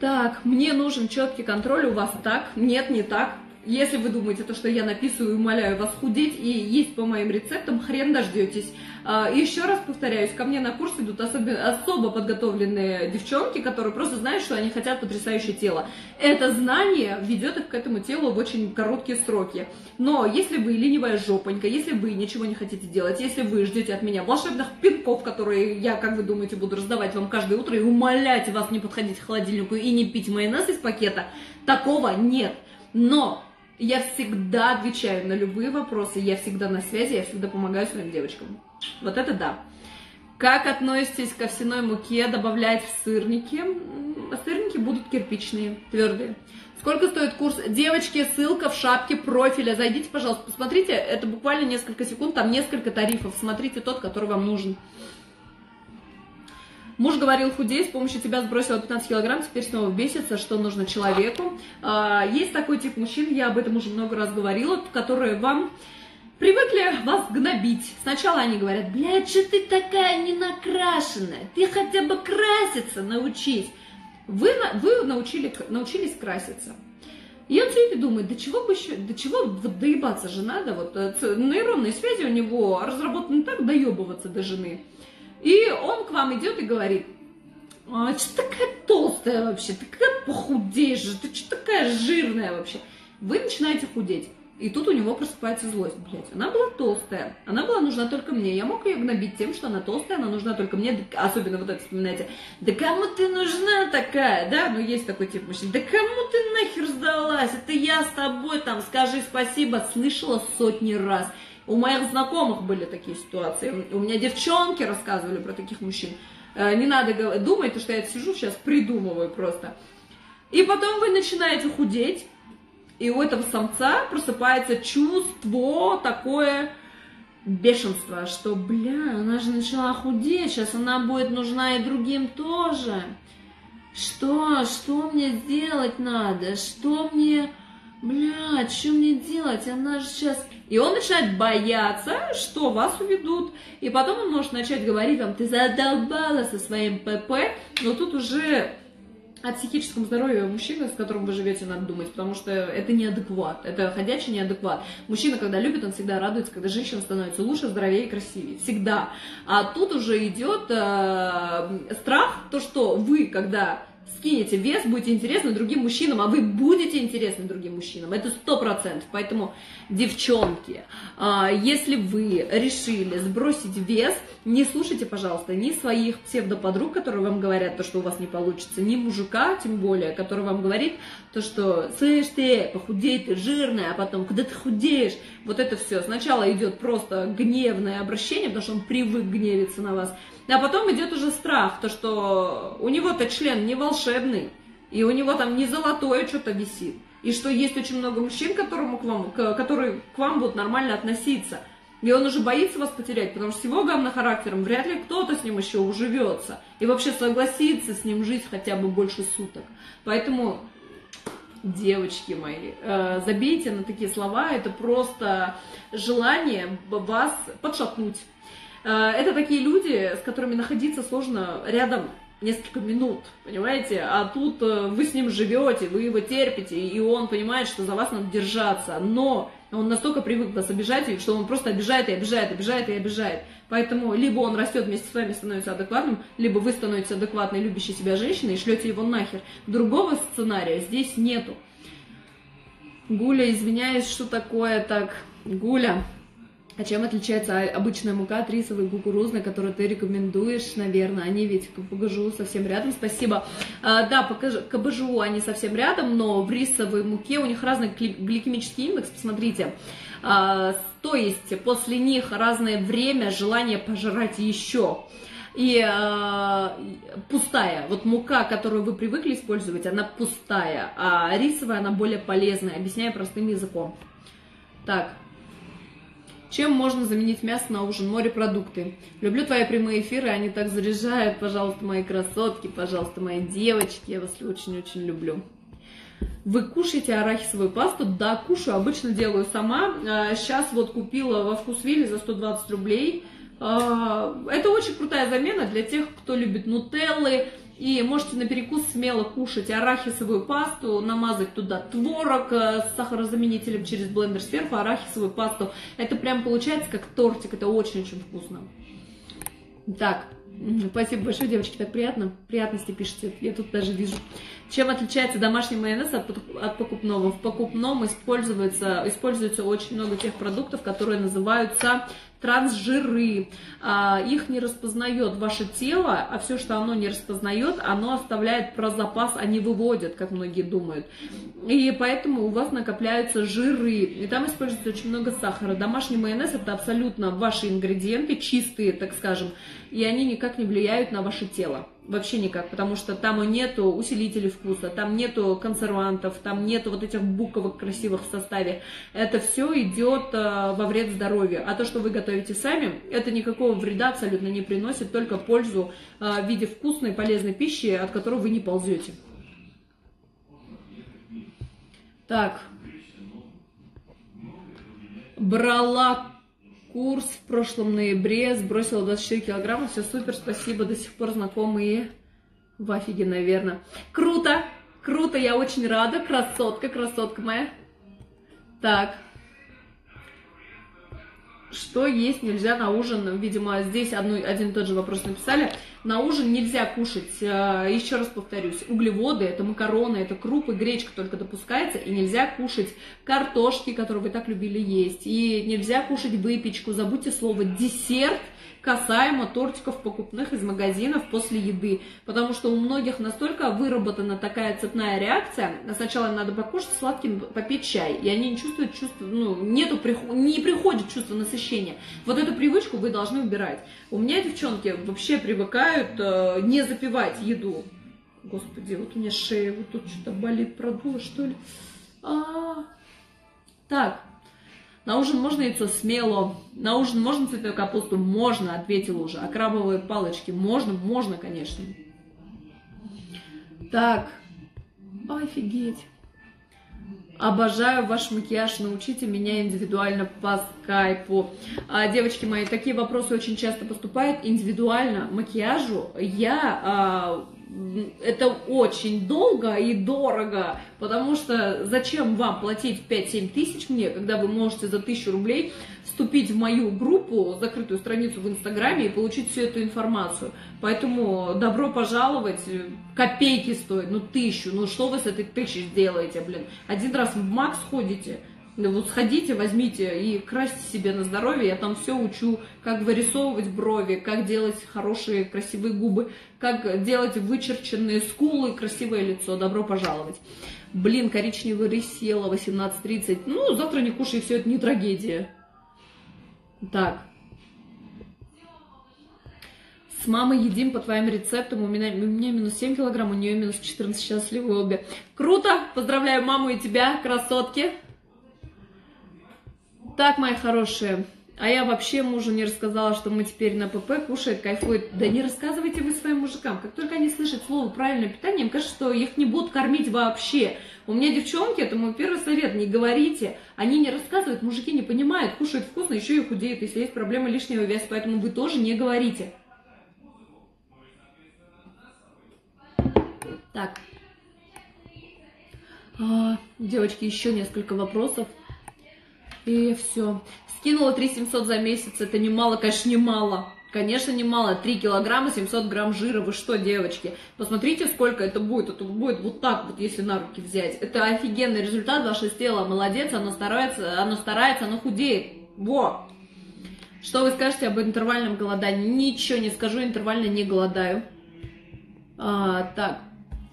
Так, мне нужен четкий контроль, у вас так? Нет, не так. Если вы думаете, то, что я написываю, умоляю вас худеть и есть по моим рецептам, хрен дождетесь. А, еще раз повторяюсь, ко мне на курс идут особо, особо подготовленные девчонки, которые просто знают, что они хотят потрясающее тело. Это знание ведет их к этому телу в очень короткие сроки. Но если вы ленивая жопонька, если вы ничего не хотите делать, если вы ждете от меня волшебных пинков, которые я, как вы думаете, буду раздавать вам каждое утро и умолять вас не подходить к холодильнику и не пить майонез из пакета, такого нет. Но я всегда отвечаю на любые вопросы, я всегда на связи, я всегда помогаю своим девочкам. Вот это да. Как относитесь к овсяной муке добавлять в сырники? Сырники будут кирпичные, твердые. Сколько стоит курс? Девочки, ссылка в шапке профиля. Зайдите, пожалуйста, посмотрите. Это буквально несколько секунд, там несколько тарифов. Смотрите тот, который вам нужен. Муж говорил, худей, с помощью тебя сбросила 15 килограмм, теперь снова бесится, что нужно человеку. А, есть такой тип мужчин, я об этом уже много раз говорила, которые вам привыкли вас гнобить. Сначала они говорят, блядь, что ты такая не накрашенная, ты хотя бы краситься научись. Вы, вы научили, научились краситься. И он сидит и думает, до чего бы еще, до чего доебаться же надо, вот э, нейронные связи у него разработаны так, доебываться до жены. И он к вам идет и говорит, а, что такая толстая вообще, ты как похудеешь же, ты что такая жирная вообще. Вы начинаете худеть. И тут у него просыпается злость, блядь. Она была толстая, она была нужна только мне. Я мог ее гнобить тем, что она толстая, она нужна только мне. Особенно вот это вспоминайте. Да кому ты нужна такая, да? Ну, есть такой тип мужчин. Да кому ты нахер сдалась? Это я с тобой там, скажи спасибо. Слышала сотни раз. У моих знакомых были такие ситуации. У меня девчонки рассказывали про таких мужчин. Э, не надо думать, что я сижу сейчас придумываю просто. И потом вы начинаете худеть, и у этого самца просыпается чувство такое бешенство, что, бля, она же начала худеть, сейчас она будет нужна и другим тоже. Что? Что мне сделать надо? Что мне... Бля, что мне делать? Она же сейчас и он начинает бояться, что вас уведут. И потом он может начать говорить вам, ты задолбала со своим ПП, но тут уже о психическом здоровье мужчины, с которым вы живете, надо думать, потому что это неадекват, это ходячий неадекват. Мужчина, когда любит, он всегда радуется, когда женщина становится лучше, здоровее и красивее, всегда. А тут уже идет э, страх, то, что вы, когда скинете вес, будете интересны другим мужчинам, а вы будете интересны другим мужчинам. Это сто процентов. Поэтому, девчонки, а, если вы решили сбросить вес, не слушайте, пожалуйста, ни своих псевдоподруг, которые вам говорят то, что у вас не получится, ни мужика, тем более, который вам говорит то, что слышь ты, похудей ты, жирная, а потом, когда ты худеешь, вот это все. Сначала идет просто гневное обращение, потому что он привык гневиться на вас, а потом идет уже страх, то что у него-то член не волшебный, и у него там не золотое что-то висит. И что есть очень много мужчин, которому к вам, к, которые к вам будут нормально относиться. И он уже боится вас потерять, потому что с его говнохарактером вряд ли кто-то с ним еще уживется. И вообще согласится с ним жить хотя бы больше суток. Поэтому, девочки мои, э, забейте на такие слова. Это просто желание вас подшатнуть Э, это такие люди, с которыми находиться сложно рядом несколько минут, понимаете? А тут э, вы с ним живете, вы его терпите, и он понимает, что за вас надо держаться. Но он настолько привык вас обижать, что он просто обижает и обижает, обижает и обижает. Поэтому либо он растет вместе с вами, становится адекватным, либо вы становитесь адекватной, любящей себя женщиной и шлете его нахер. Другого сценария здесь нету. Гуля, извиняюсь, что такое так? Гуля, а чем отличается обычная мука от рисовой кукурузной, которую ты рекомендуешь, наверное? Они ведь к КБЖУ совсем рядом, спасибо. А, да, по КБЖУ они совсем рядом, но в рисовой муке у них разный гликемический индекс, посмотрите. А, то есть после них разное время, желание пожрать еще. И э, пустая, вот мука, которую вы привыкли использовать, она пустая, а рисовая, она более полезная, объясняю простым языком. Так, чем можно заменить мясо на ужин? Морепродукты. Люблю твои прямые эфиры, они так заряжают. Пожалуйста, мои красотки, пожалуйста, мои девочки. Я вас очень-очень люблю. Вы кушаете арахисовую пасту? Да, кушаю. Обычно делаю сама. Сейчас а, вот купила во вкусвилле за 120 рублей. А, это очень крутая замена для тех, кто любит нутеллы, и можете на перекус смело кушать арахисовую пасту, намазать туда творог э, с сахарозаменителем через блендер сверху, арахисовую пасту. Это прям получается как тортик, это очень-очень вкусно. Так, спасибо большое, девочки, так приятно. Приятности пишите, я тут даже вижу. Чем отличается домашний майонез от, от покупного? В покупном используется, используется очень много тех продуктов, которые называются трансжиры. А, их не распознает ваше тело, а все, что оно не распознает, оно оставляет про запас, а не выводит, как многие думают. И поэтому у вас накопляются жиры, и там используется очень много сахара. Домашний майонез это абсолютно ваши ингредиенты, чистые, так скажем, и они никак не влияют на ваше тело. Вообще никак, потому что там нету усилителей вкуса, там нету консервантов, там нету вот этих буковок красивых в составе. Это все идет э, во вред здоровью. А то, что вы готовите сами, это никакого вреда абсолютно не приносит, только пользу э, в виде вкусной, полезной пищи, от которой вы не ползете. Так. Брала курс в прошлом ноябре, сбросила 24 килограмма, все супер, спасибо, до сих пор знакомые в офиге, наверное. Круто, круто, я очень рада, красотка, красотка моя. Так, что есть нельзя на ужин? Видимо, здесь одну, один и тот же вопрос написали. На ужин нельзя кушать, э, еще раз повторюсь, углеводы, это макароны, это крупы, гречка только допускается, и нельзя кушать картошки, которые вы так любили есть, и нельзя кушать выпечку, забудьте слово десерт, касаемо тортиков покупных из магазинов после еды. Потому что у многих настолько выработана такая цепная реакция. Сначала надо покушать сладким, попить чай. И они не чувствуют чувство, ну, нету, не приходит чувство насыщения. Вот эту привычку вы должны убирать. У меня девчонки вообще привыкают э, не запивать еду. Господи, вот у меня шея вот тут что-то болит, продуло, что ли. А -а -а. Так, на ужин можно яйцо? Смело. На ужин можно цветную капусту? Можно, ответила уже. А крабовые палочки? Можно? Можно, конечно. Так. Офигеть. Обожаю ваш макияж, научите меня индивидуально по скайпу. А, девочки мои, такие вопросы очень часто поступают. Индивидуально макияжу я а, это очень долго и дорого, потому что зачем вам платить 5-7 тысяч мне, когда вы можете за тысячу рублей вступить в мою группу, закрытую страницу в Инстаграме и получить всю эту информацию. Поэтому добро пожаловать, копейки стоит, ну тысячу, ну что вы с этой тысячей сделаете, блин? Один раз в Макс ходите, вот сходите, возьмите и красьте себе на здоровье. Я там все учу, как вырисовывать брови, как делать хорошие, красивые губы, как делать вычерченные скулы, красивое лицо. Добро пожаловать. Блин, коричневый рис съела 18.30. Ну, завтра не кушай, все это не трагедия. Так. С мамой едим по твоим рецептам. У меня, у меня минус 7 килограмм, у нее минус 14. Счастливы обе. Круто! Поздравляю маму и тебя, красотки! Так, мои хорошие, А я вообще мужу не рассказала, что мы теперь на ПП кушает, кайфует. Да не рассказывайте вы своим мужикам. Как только они слышат слово правильное питание, им кажется, что их не будут кормить вообще. У меня девчонки, это мой первый совет, не говорите. Они не рассказывают, мужики не понимают, кушают вкусно, еще и худеют, если есть проблема лишнего веса, поэтому вы тоже не говорите. Так. А, девочки, еще несколько вопросов. И все. Скинула 3700 за месяц, это немало, конечно, немало. Конечно, немало. 3 килограмма 700 грамм жира. Вы что, девочки? Посмотрите, сколько это будет. Это будет вот так вот, если на руки взять. Это офигенный результат. Ваше тело молодец. Оно старается, оно старается, оно худеет. Во! Что вы скажете об интервальном голодании? Ничего не скажу, интервально не голодаю. А, так,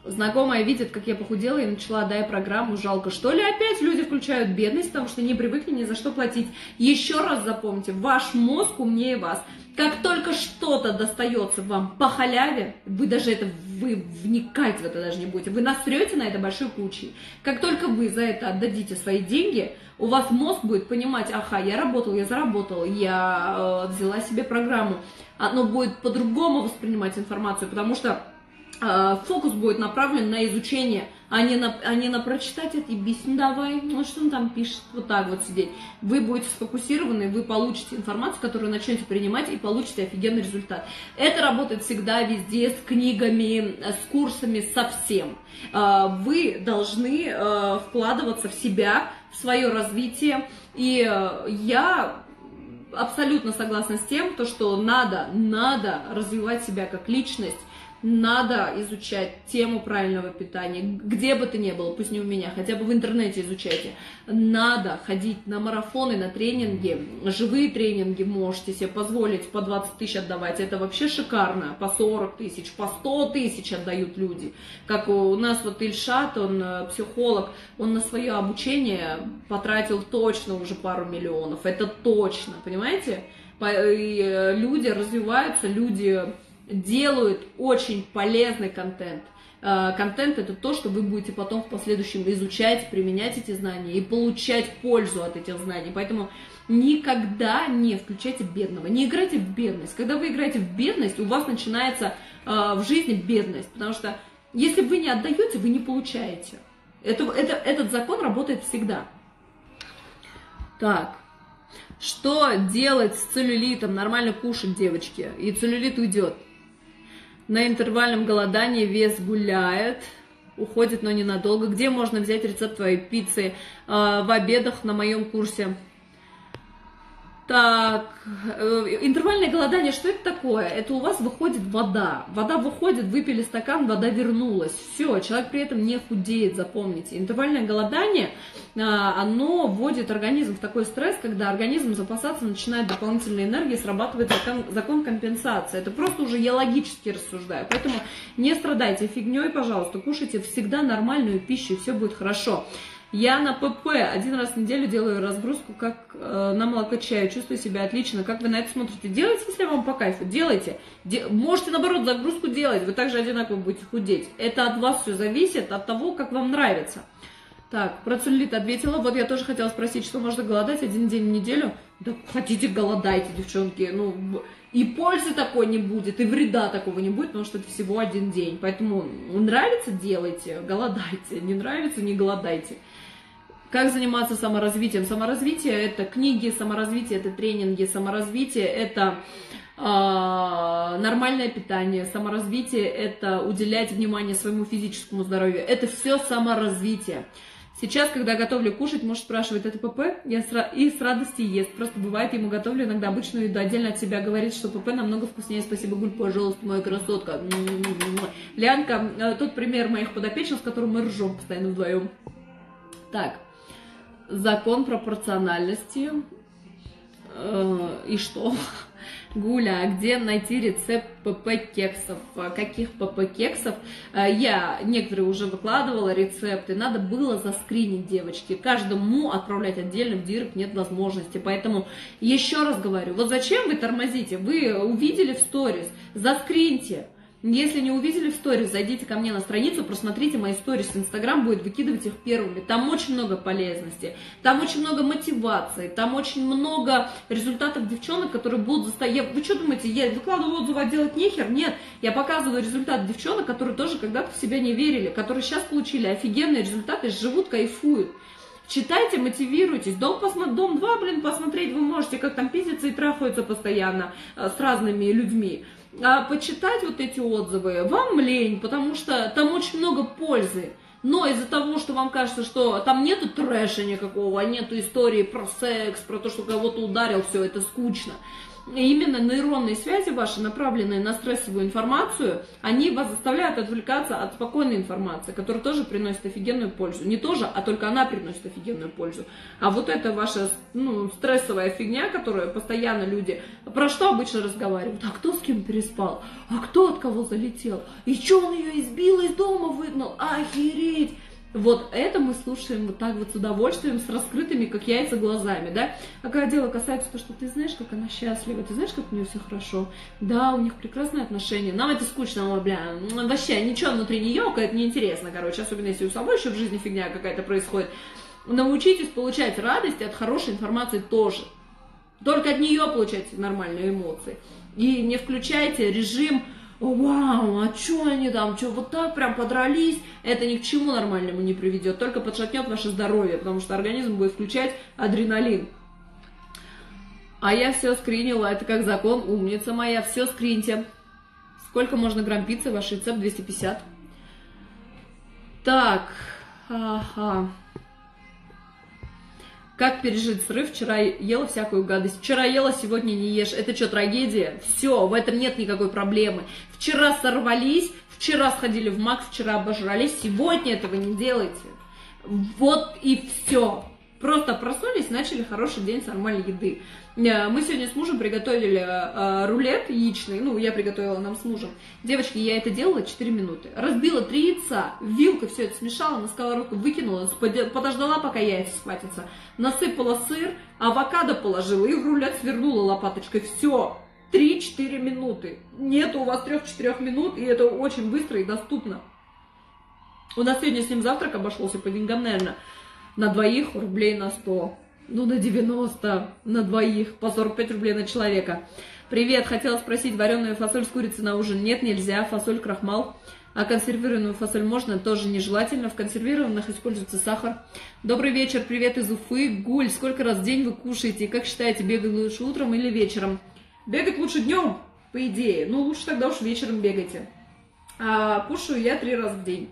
Знакомая видит, как я похудела и начала, дай программу, жалко. Что ли опять люди включают бедность, потому что не привыкли ни за что платить. Еще раз запомните, ваш мозг умнее вас. Как только что-то достается вам по халяве, вы даже это, вы вникать в это даже не будете. Вы насрете на это большой кучей. Как только вы за это отдадите свои деньги, у вас мозг будет понимать, ага, я работал, я заработал, я э, взяла себе программу. Оно будет по-другому воспринимать информацию, потому что фокус будет направлен на изучение, а не на, а не на прочитать это и бесим, давай, ну что он там пишет, вот так вот сидеть. Вы будете сфокусированы, вы получите информацию, которую начнете принимать и получите офигенный результат. Это работает всегда везде, с книгами, с курсами, со всем. Э, вы должны э, вкладываться в себя, в свое развитие, и я абсолютно согласна с тем, то, что надо, надо развивать себя как личность, надо изучать тему правильного питания, где бы ты ни был, пусть не у меня, хотя бы в интернете изучайте. Надо ходить на марафоны, на тренинги, живые тренинги можете себе позволить по 20 тысяч отдавать, это вообще шикарно, по 40 тысяч, по 100 тысяч отдают люди. Как у нас вот Ильшат, он э, психолог, он на свое обучение потратил точно уже пару миллионов, это точно, понимаете? И э, люди развиваются, люди делают очень полезный контент. Э, контент это то, что вы будете потом в последующем изучать, применять эти знания и получать пользу от этих знаний. Поэтому никогда не включайте бедного, не играйте в бедность. Когда вы играете в бедность, у вас начинается э, в жизни бедность, потому что если вы не отдаете, вы не получаете. Это, это, этот закон работает всегда. Так, что делать с целлюлитом? Нормально кушать, девочки, и целлюлит уйдет. На интервальном голодании вес гуляет, уходит, но ненадолго. Где можно взять рецепт твоей пиццы? А, в обедах на моем курсе. Так, э, интервальное голодание, что это такое? Это у вас выходит вода. Вода выходит, выпили стакан, вода вернулась. Все, человек при этом не худеет, запомните. Интервальное голодание, а, оно вводит организм в такой стресс, когда организм запасаться начинает дополнительной энергией, срабатывает закон, закон компенсации. Это просто уже я логически рассуждаю. Поэтому не страдайте фигней, пожалуйста, кушайте всегда нормальную пищу, и все будет хорошо. Я на ПП один раз в неделю делаю разгрузку, как э, на молокочаю, чувствую себя отлично. Как вы на это смотрите? Делайте, если вам по кайфу, делайте. Де- можете, наоборот, загрузку делать, вы также одинаково будете худеть. Это от вас все зависит, от того, как вам нравится. Так, про целлюлит ответила. Вот я тоже хотела спросить, что можно голодать один день в неделю? Да хотите, голодайте, девчонки. Ну, и пользы такой не будет, и вреда такого не будет, потому что это всего один день. Поэтому нравится, делайте, голодайте. Не нравится, не голодайте. Как заниматься саморазвитием? Саморазвитие это книги, саморазвитие это тренинги, саморазвитие это э, нормальное питание, саморазвитие это уделять внимание своему физическому здоровью. Это все саморазвитие. Сейчас, когда готовлю кушать, муж спрашивает, это ПП? Я с, и с радостью ест. Просто бывает, ему готовлю иногда обычную еду, отдельно от себя говорит, что ПП намного вкуснее. Спасибо, Гуль, пожалуйста, моя красотка. Лянка, э, тот пример моих подопечных, с которым мы ржем постоянно вдвоем. Так, закон пропорциональности. Э, и что? Гуля, а где найти рецепт ПП-кексов? Каких ПП-кексов? Э, я некоторые уже выкладывала рецепты. Надо было заскринить, девочки. Каждому отправлять отдельно в директ нет возможности. Поэтому еще раз говорю, вот зачем вы тормозите? Вы увидели в сторис, заскриньте. Если не увидели в сторис, зайдите ко мне на страницу, просмотрите мои сторис. Инстаграм будет выкидывать их первыми. Там очень много полезности, там очень много мотивации, там очень много результатов девчонок, которые будут застоять. Вы что думаете, я выкладываю отзывы, а делать нехер? Нет, я показываю результат девчонок, которые тоже когда-то в себя не верили, которые сейчас получили офигенные результаты, живут, кайфуют. Читайте, мотивируйтесь. Дом, посмо... Дом 2, блин, посмотреть вы можете, как там пиздятся и трахаются постоянно э, с разными людьми а почитать вот эти отзывы вам лень, потому что там очень много пользы. Но из-за того, что вам кажется, что там нету трэша никакого, нету истории про секс, про то, что кого-то ударил, все это скучно именно нейронные связи ваши, направленные на стрессовую информацию, они вас заставляют отвлекаться от спокойной информации, которая тоже приносит офигенную пользу. Не тоже, а только она приносит офигенную пользу. А вот эта ваша ну, стрессовая фигня, которую постоянно люди... Про что обычно разговаривают? А кто с кем переспал? А кто от кого залетел? И что он ее избил, из дома выгнал? Охереть! Вот это мы слушаем вот так вот с удовольствием, с раскрытыми, как яйца, глазами, да. А когда дело касается того, что ты знаешь, как она счастлива, ты знаешь, как у нее все хорошо, да, у них прекрасные отношения, нам это скучно, но, бля, вообще ничего внутри не ёкает, неинтересно, короче, особенно если у самой еще в жизни фигня какая-то происходит. Научитесь получать радость от хорошей информации тоже. Только от нее получайте нормальные эмоции. И не включайте режим вау, а что они там, что вот так прям подрались, это ни к чему нормальному не приведет, только подшатнет ваше здоровье, потому что организм будет включать адреналин. А я все скринила, это как закон, умница моя, все скриньте. Сколько можно грамм пиццы, ваш рецепт 250. Так, ага. Как пережить срыв? Вчера ела всякую гадость. Вчера ела, сегодня не ешь. Это что, трагедия? Все, в этом нет никакой проблемы. Вчера сорвались, вчера сходили в Макс, вчера обожрались. Сегодня этого не делайте. Вот и все. Просто проснулись, начали хороший день с нормальной еды. Э, мы сегодня с мужем приготовили э, рулет яичный, ну, я приготовила нам с мужем. Девочки, я это делала 4 минуты. Разбила 3 яйца, вилкой все это смешала, на сковородку выкинула, подождала, пока яйца схватятся. Насыпала сыр, авокадо положила и в рулет свернула лопаточкой. Все, 3-4 минуты. Нет у вас 3-4 минут, и это очень быстро и доступно. У нас сегодня с ним завтрак обошелся по деньгам, наверное, на двоих рублей на 100. Ну, на 90, на двоих, по 45 рублей на человека. Привет, хотела спросить, вареную фасоль с курицей на ужин? Нет, нельзя, фасоль крахмал. А консервированную фасоль можно, тоже нежелательно. В консервированных используется сахар. Добрый вечер, привет из Уфы. Гуль, сколько раз в день вы кушаете? Как считаете, бегать лучше утром или вечером? Бегать лучше днем, по идее. Ну, лучше тогда уж вечером бегайте. А кушаю я три раза в день.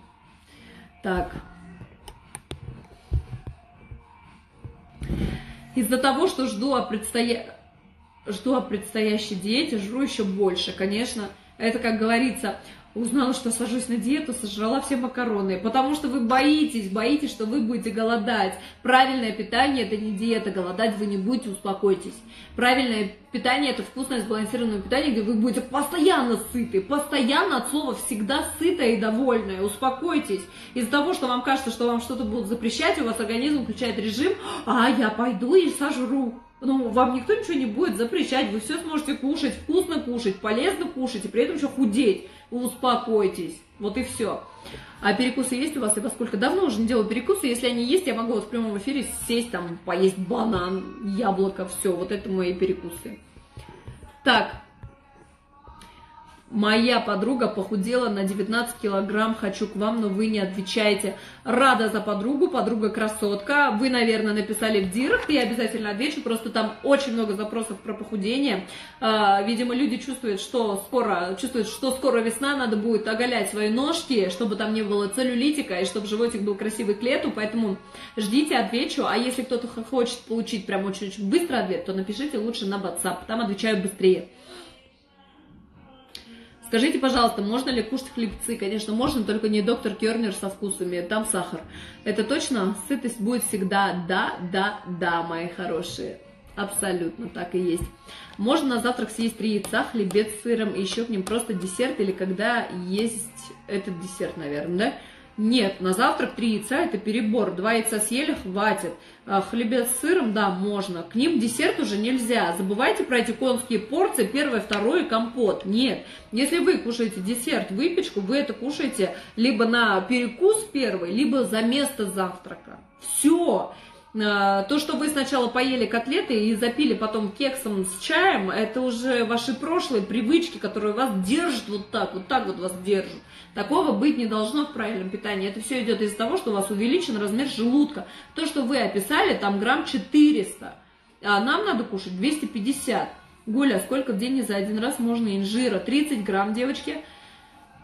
Так, Из-за того, что жду о, предстоя... жду о предстоящей диете, жру еще больше. Конечно, это, как говорится, узнала, что сажусь на диету, сожрала все макароны. Потому что вы боитесь, боитесь, что вы будете голодать. Правильное питание это не диета, голодать вы не будете, успокойтесь. Правильное питание это вкусное, сбалансированное питание, где вы будете постоянно сыты, постоянно от слова всегда сытая и довольная. Успокойтесь. Из-за того, что вам кажется, что вам что-то будут запрещать, у вас организм включает режим, а я пойду и сожру. Ну, вам никто ничего не будет запрещать, вы все сможете кушать, вкусно кушать, полезно кушать и при этом еще худеть успокойтесь. Вот и все. А перекусы есть у вас? И поскольку давно уже не делаю перекусы, если они есть, я могу вот в прямом эфире сесть, там, поесть банан, яблоко, все. Вот это мои перекусы. Так, Моя подруга похудела на 19 килограмм, хочу к вам, но вы не отвечаете. Рада за подругу, подруга красотка. Вы, наверное, написали в директ, я обязательно отвечу, просто там очень много запросов про похудение. А, видимо, люди чувствуют, что скоро, чувствуют, что скоро весна, надо будет оголять свои ножки, чтобы там не было целлюлитика и чтобы животик был красивый к лету, поэтому ждите, отвечу. А если кто-то хочет получить прям очень-очень быстро ответ, то напишите лучше на WhatsApp, там отвечаю быстрее. Скажите, пожалуйста, можно ли кушать хлебцы? Конечно, можно, только не доктор Кернер со вкусами, там сахар. Это точно? Сытость будет всегда да, да, да, мои хорошие. Абсолютно так и есть. Можно на завтрак съесть три яйца, хлебец с сыром и еще к ним просто десерт, или когда есть этот десерт, наверное, да? Нет, на завтрак три яйца это перебор. Два яйца съели, хватит. А, хлебец с сыром, да, можно. К ним десерт уже нельзя. Забывайте про эти конские порции, первое, второе, компот. Нет. Если вы кушаете десерт, выпечку, вы это кушаете либо на перекус первый, либо за место завтрака. Все. А, то, что вы сначала поели котлеты и запили потом кексом с чаем, это уже ваши прошлые привычки, которые вас держат вот так, вот так вот вас держат. Такого быть не должно в правильном питании. Это все идет из-за того, что у вас увеличен размер желудка. То, что вы описали, там грамм 400, а нам надо кушать 250. Гуля, сколько в день за один раз можно инжира? 30 грамм, девочки.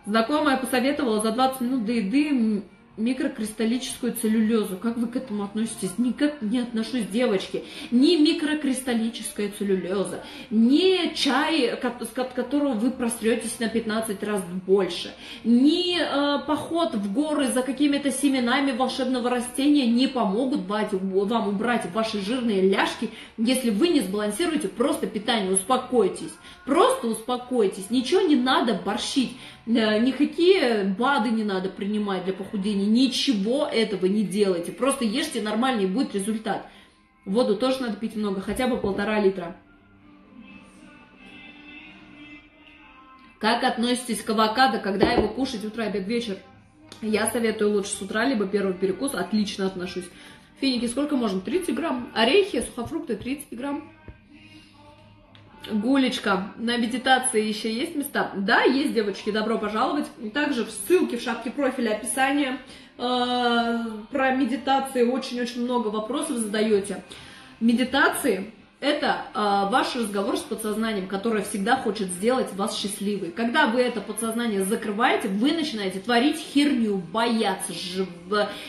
Знакомая посоветовала за 20 минут до еды микрокристаллическую целлюлезу. Как вы к этому относитесь? Никак не отношусь, девочки. Ни микрокристаллическая целлюлеза, ни чай, от которого вы простретесь на 15 раз больше, ни э, поход в горы за какими-то семенами волшебного растения не помогут вам убрать ваши жирные ляжки, если вы не сбалансируете просто питание. Успокойтесь. Просто успокойтесь. Ничего не надо борщить. Э, никакие БАДы не надо принимать для похудения, ничего этого не делайте. Просто ешьте нормально и будет результат. Воду тоже надо пить много, хотя бы полтора литра. Как относитесь к авокадо, когда его кушать утро, обед, вечер? Я советую лучше с утра, либо первый перекус, отлично отношусь. Финики сколько можно? 30 грамм. Орехи, сухофрукты 30 грамм. Гулечка, на медитации еще есть места? Да, есть, девочки, добро пожаловать. Также в ссылке в шапке профиля описание э, про медитации очень-очень много вопросов задаете. Медитации это э, ваш разговор с подсознанием, которое всегда хочет сделать вас счастливой. Когда вы это подсознание закрываете, вы начинаете творить херню, бояться, жив...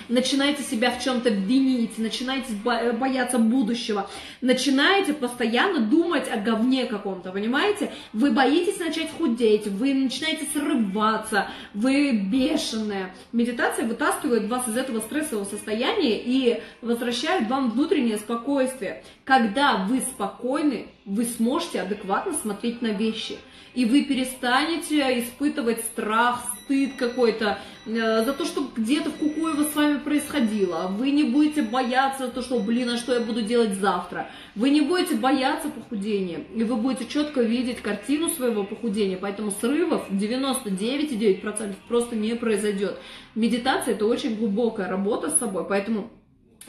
начинаете себя в чем-то винить, начинаете бояться будущего, начинаете постоянно думать о говне каком-то, понимаете? Вы боитесь начать худеть, вы начинаете срываться, вы бешеные. Медитация вытаскивает вас из этого стрессового состояния и возвращает вам внутреннее спокойствие. Когда вы спокойны, вы сможете адекватно смотреть на вещи. И вы перестанете испытывать страх, стыд какой-то э, за то, что где-то в Кукуево с вами происходило. Вы не будете бояться то, что, блин, а что я буду делать завтра. Вы не будете бояться похудения. И вы будете четко видеть картину своего похудения. Поэтому срывов 99,9% просто не произойдет. Медитация – это очень глубокая работа с собой. Поэтому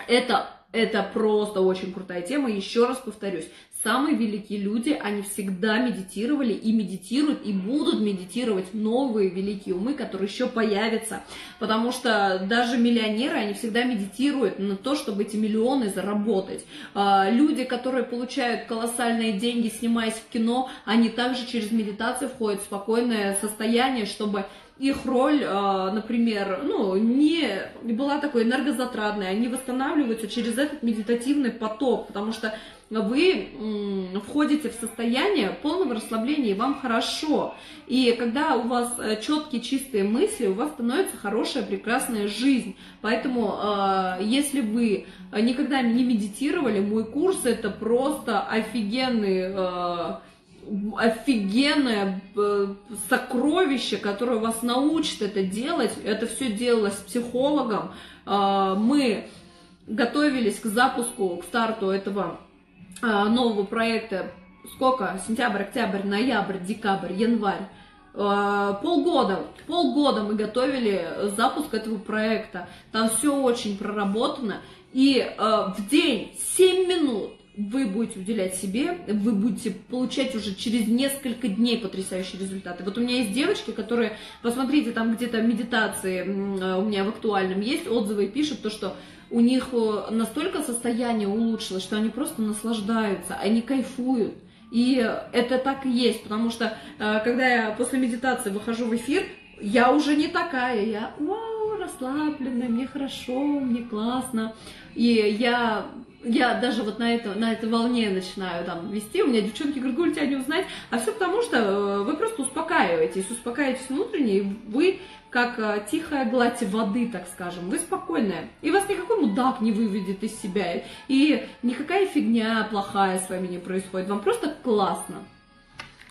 это это просто очень крутая тема. Еще раз повторюсь, самые великие люди, они всегда медитировали и медитируют, и будут медитировать новые великие умы, которые еще появятся. Потому что даже миллионеры, они всегда медитируют на то, чтобы эти миллионы заработать. А, люди, которые получают колоссальные деньги, снимаясь в кино, они также через медитацию входят в спокойное состояние, чтобы их роль, а, например, ну, не была такой энергозатратной, они восстанавливаются через этот медитативный поток, потому что вы входите в состояние полного расслабления, и вам хорошо. И когда у вас э, четкие, чистые мысли, у вас становится хорошая, прекрасная жизнь. Поэтому, а, если вы никогда не медитировали, мой курс это просто офигенный а, офигенное э, сокровище, которое вас научит это делать. Это все делалось психологом. А, мы готовились к запуску, к старту этого а, нового проекта. Сколько? Сентябрь, октябрь, ноябрь, декабрь, январь. А, полгода, полгода мы готовили запуск этого проекта. Там все очень проработано. И в день 7 минут вы будете уделять себе, вы будете получать уже через несколько дней потрясающие результаты. Вот у меня есть девочки, которые, посмотрите, там где-то медитации у меня в актуальном есть, отзывы пишут, то, что у них э, настолько состояние улучшилось, что они просто наслаждаются, они кайфуют. И это так и есть, потому что э, когда я после медитации выхожу в эфир, я уже не такая, я вау, расслабленная, мне хорошо, мне классно. И я я даже вот на, это, на этой волне начинаю там вести, у меня девчонки говорят, Гуль, тебя не узнать, а все потому, что э, вы просто успокаиваетесь, успокаиваетесь внутренне, и вы как э, тихая гладь воды, так скажем, вы спокойная, и вас никакой мудак не выведет из себя, и никакая фигня плохая с вами не происходит, вам просто классно.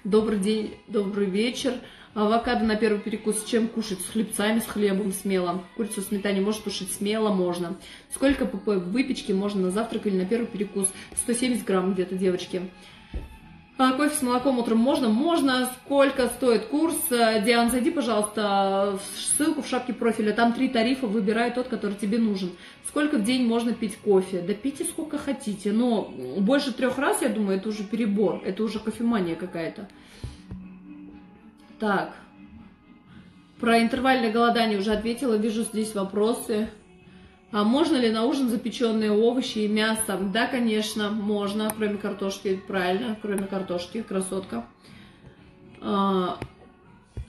Добрый день, добрый вечер. Авокадо на первый перекус чем кушать? С хлебцами, с хлебом смело. Курицу в сметане может кушать смело, можно. Сколько pp выпечки можно на завтрак или на первый перекус? 170 грамм где-то, девочки. А кофе с молоком утром можно? Можно. Сколько стоит курс? Диан, зайди, пожалуйста, в ссылку в шапке профиля. Там три тарифа, выбирай тот, который тебе нужен. Сколько в день можно пить кофе? Да пейте сколько хотите. Но больше трех раз, я думаю, это уже перебор. Это уже кофемания какая-то. Так. Про интервальное голодание уже ответила. Вижу здесь вопросы. А можно ли на ужин запеченные овощи и мясо? Да, конечно, можно, кроме картошки, правильно, кроме картошки, красотка. А,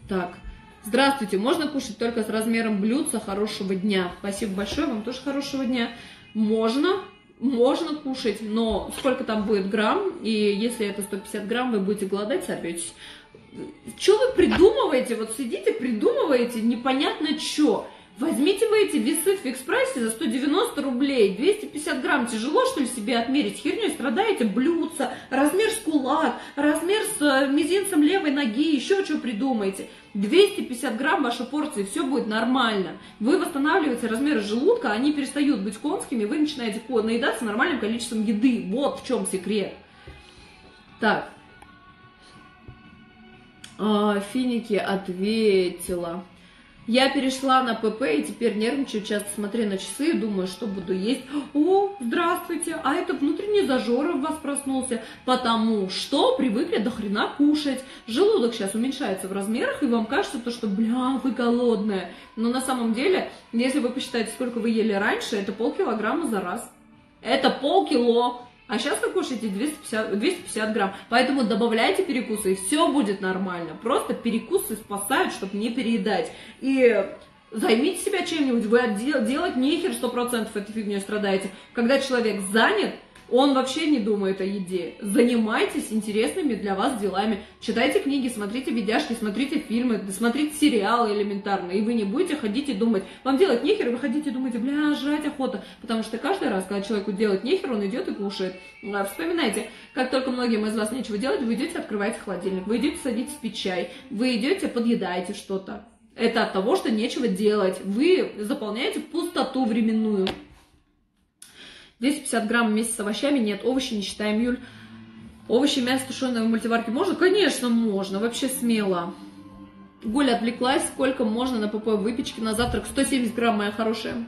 так, здравствуйте, можно кушать только с размером блюдца хорошего дня? Спасибо большое, вам тоже хорошего дня. Можно, можно кушать, но сколько там будет грамм, и если это 150 грамм, вы будете голодать, сопетесь. Что вы придумываете? Вот сидите, придумываете непонятно что. Возьмите вы эти весы в фикс-прайсе за 190 рублей, 250 грамм, тяжело что ли себе отмерить? Херней страдаете, блюдца, размер с кулак, размер с э, мизинцем левой ноги, еще что придумаете. 250 грамм ваша порции, все будет нормально. Вы восстанавливаете размеры желудка, они перестают быть конскими, вы начинаете наедаться нормальным количеством еды. Вот в чем секрет. Так. А, финики ответила. Я перешла на ПП и теперь нервничаю, часто смотрю на часы и думаю, что буду есть. О, здравствуйте, а это внутренний зажор в вас проснулся, потому что привыкли до хрена кушать. Желудок сейчас уменьшается в размерах, и вам кажется то, что, бля, вы голодная. Но на самом деле, если вы посчитаете, сколько вы ели раньше, это полкилограмма за раз. Это полкило. А сейчас вы кушаете 250, 250 грамм. Поэтому добавляйте перекусы, и все будет нормально. Просто перекусы спасают, чтобы не переедать. И займите себя чем-нибудь. Вы делать нехер 100% этой фигней страдаете. Когда человек занят, он вообще не думает о еде. Занимайтесь интересными для вас делами. Читайте книги, смотрите видяшки, смотрите фильмы, смотрите сериалы элементарно. И вы не будете ходить и думать, вам делать нехер, вы ходите и думаете, бля, жрать охота. Потому что каждый раз, когда человеку делать нехер, он идет и кушает. А, вспоминайте, как только многим из вас нечего делать, вы идете, открываете холодильник, вы идете, садитесь пить чай, вы идете, подъедаете что-то. Это от того, что нечего делать. Вы заполняете пустоту временную. 250 грамм вместе с овощами, нет, овощи не считаем, Юль. Овощи, мясо тушеное в мультиварке можно? Конечно, можно, вообще смело. Голя отвлеклась, сколько можно на ПП выпечки на завтрак? 170 грамм, моя хорошая.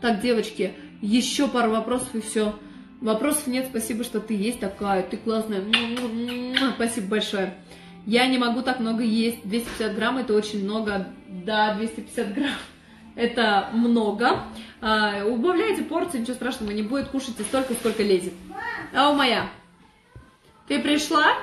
Так, девочки, еще пару вопросов и все. Вопросов нет, спасибо, что ты есть такая, ты классная. Спасибо большое. Я не могу так много есть, 250 грамм это очень много, да, 250 грамм это много. А, убавляйте порции, ничего страшного, не будет, кушайте столько, сколько лезет. А у моя, ты пришла?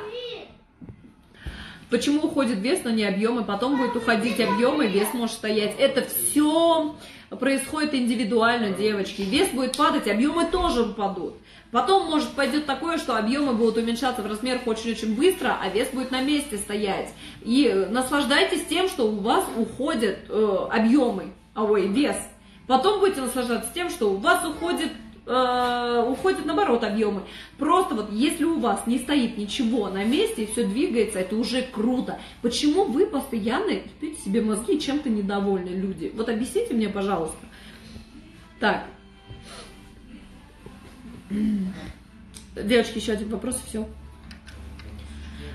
Почему уходит вес, но не объемы? Потом будет уходить объемы, вес может стоять. Это все происходит индивидуально, девочки. Вес будет падать, объемы тоже упадут. Потом может пойдет такое, что объемы будут уменьшаться в размерах очень-очень быстро, а вес будет на месте стоять. И наслаждайтесь тем, что у вас уходят э, объемы а ой, вес. Потом будете наслаждаться тем, что у вас уходит э, уходят наоборот объемы. Просто вот если у вас не стоит ничего на месте и все двигается, это уже круто. Почему вы постоянно пьете себе мозги чем-то недовольны люди? Вот объясните мне, пожалуйста. Так. Девочки, еще один вопрос, и все.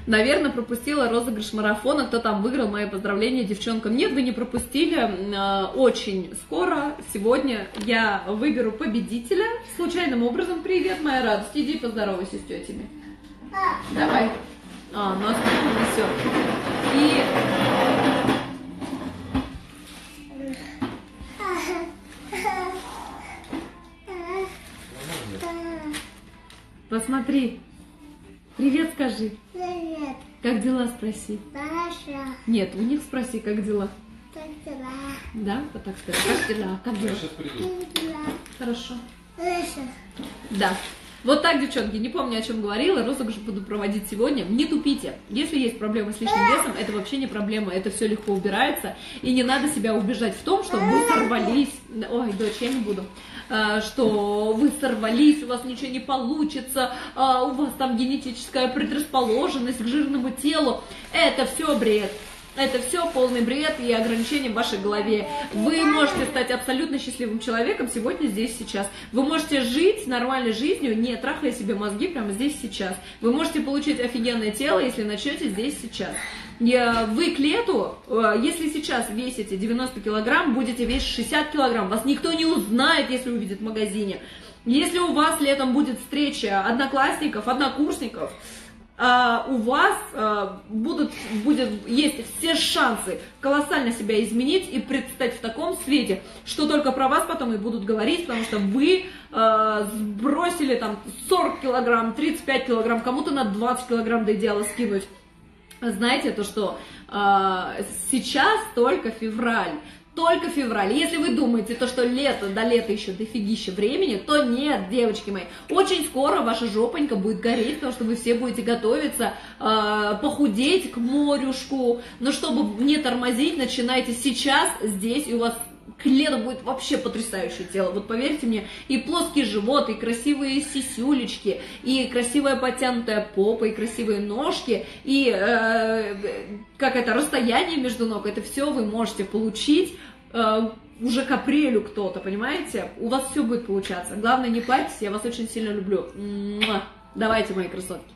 Наверное, пропустила розыгрыш марафона. Кто там выиграл? Мои поздравления девчонкам. Нет, вы не пропустили. Э, очень скоро, сегодня, я выберу победителя. Случайным образом. Привет, моя радость. Иди поздоровайся с тетями. Давай. А, нас несет. И... Посмотри. Привет скажи. Привет. Как дела спроси? Хорошо. Нет, у них спроси, как дела. Как дела? Да, вот так скажи. Как дела? Как дела? Я сейчас приду. Хорошо. Хорошо. Да. Вот так, девчонки, не помню, о чем говорила, розыгрыш буду проводить сегодня. Не тупите. Если есть проблемы с лишним весом, это вообще не проблема, это все легко убирается. И не надо себя убежать в том, что вы сорвались. Ой, дочь, я не буду. Э, что вы сорвались, у вас ничего не получится, э, у вас там генетическая предрасположенность к жирному телу. Это все бред. Это все полный бред и ограничения в вашей голове. Вы можете стать абсолютно счастливым человеком сегодня, здесь, сейчас. Вы можете жить нормальной жизнью, не трахая себе мозги прямо здесь, сейчас. Вы можете получить офигенное тело, если начнете здесь, сейчас. Вы к лету, э, если сейчас весите 90 килограмм, будете весить 60 килограмм. Вас никто не узнает, если увидит в магазине. Если у вас летом будет встреча одноклассников, однокурсников, а, у вас будут, будет, есть все шансы колоссально себя изменить и предстать в таком свете, что только про вас потом и будут говорить, потому что вы сбросили там 40 килограмм, 35 килограмм, кому-то на 20 килограмм до идеала скинуть. Знаете, то что сейчас только февраль, только февраль. Если вы думаете, то, что лето, до лета еще дофигища времени, то нет, девочки мои. Очень скоро ваша жопонька будет гореть, потому что вы все будете готовиться э, похудеть к морюшку. Но чтобы не тормозить, начинайте сейчас, здесь, и у вас к будет вообще потрясающее тело. Вот поверьте мне, и плоский живот, и красивые сисюлечки, и красивая подтянутая попа, и красивые ножки, и э, как это расстояние между ног, это все вы можете получить э, уже к апрелю кто-то, понимаете? У вас все будет получаться. Главное, не парьтесь, я вас очень сильно люблю. Давайте, мои красотки.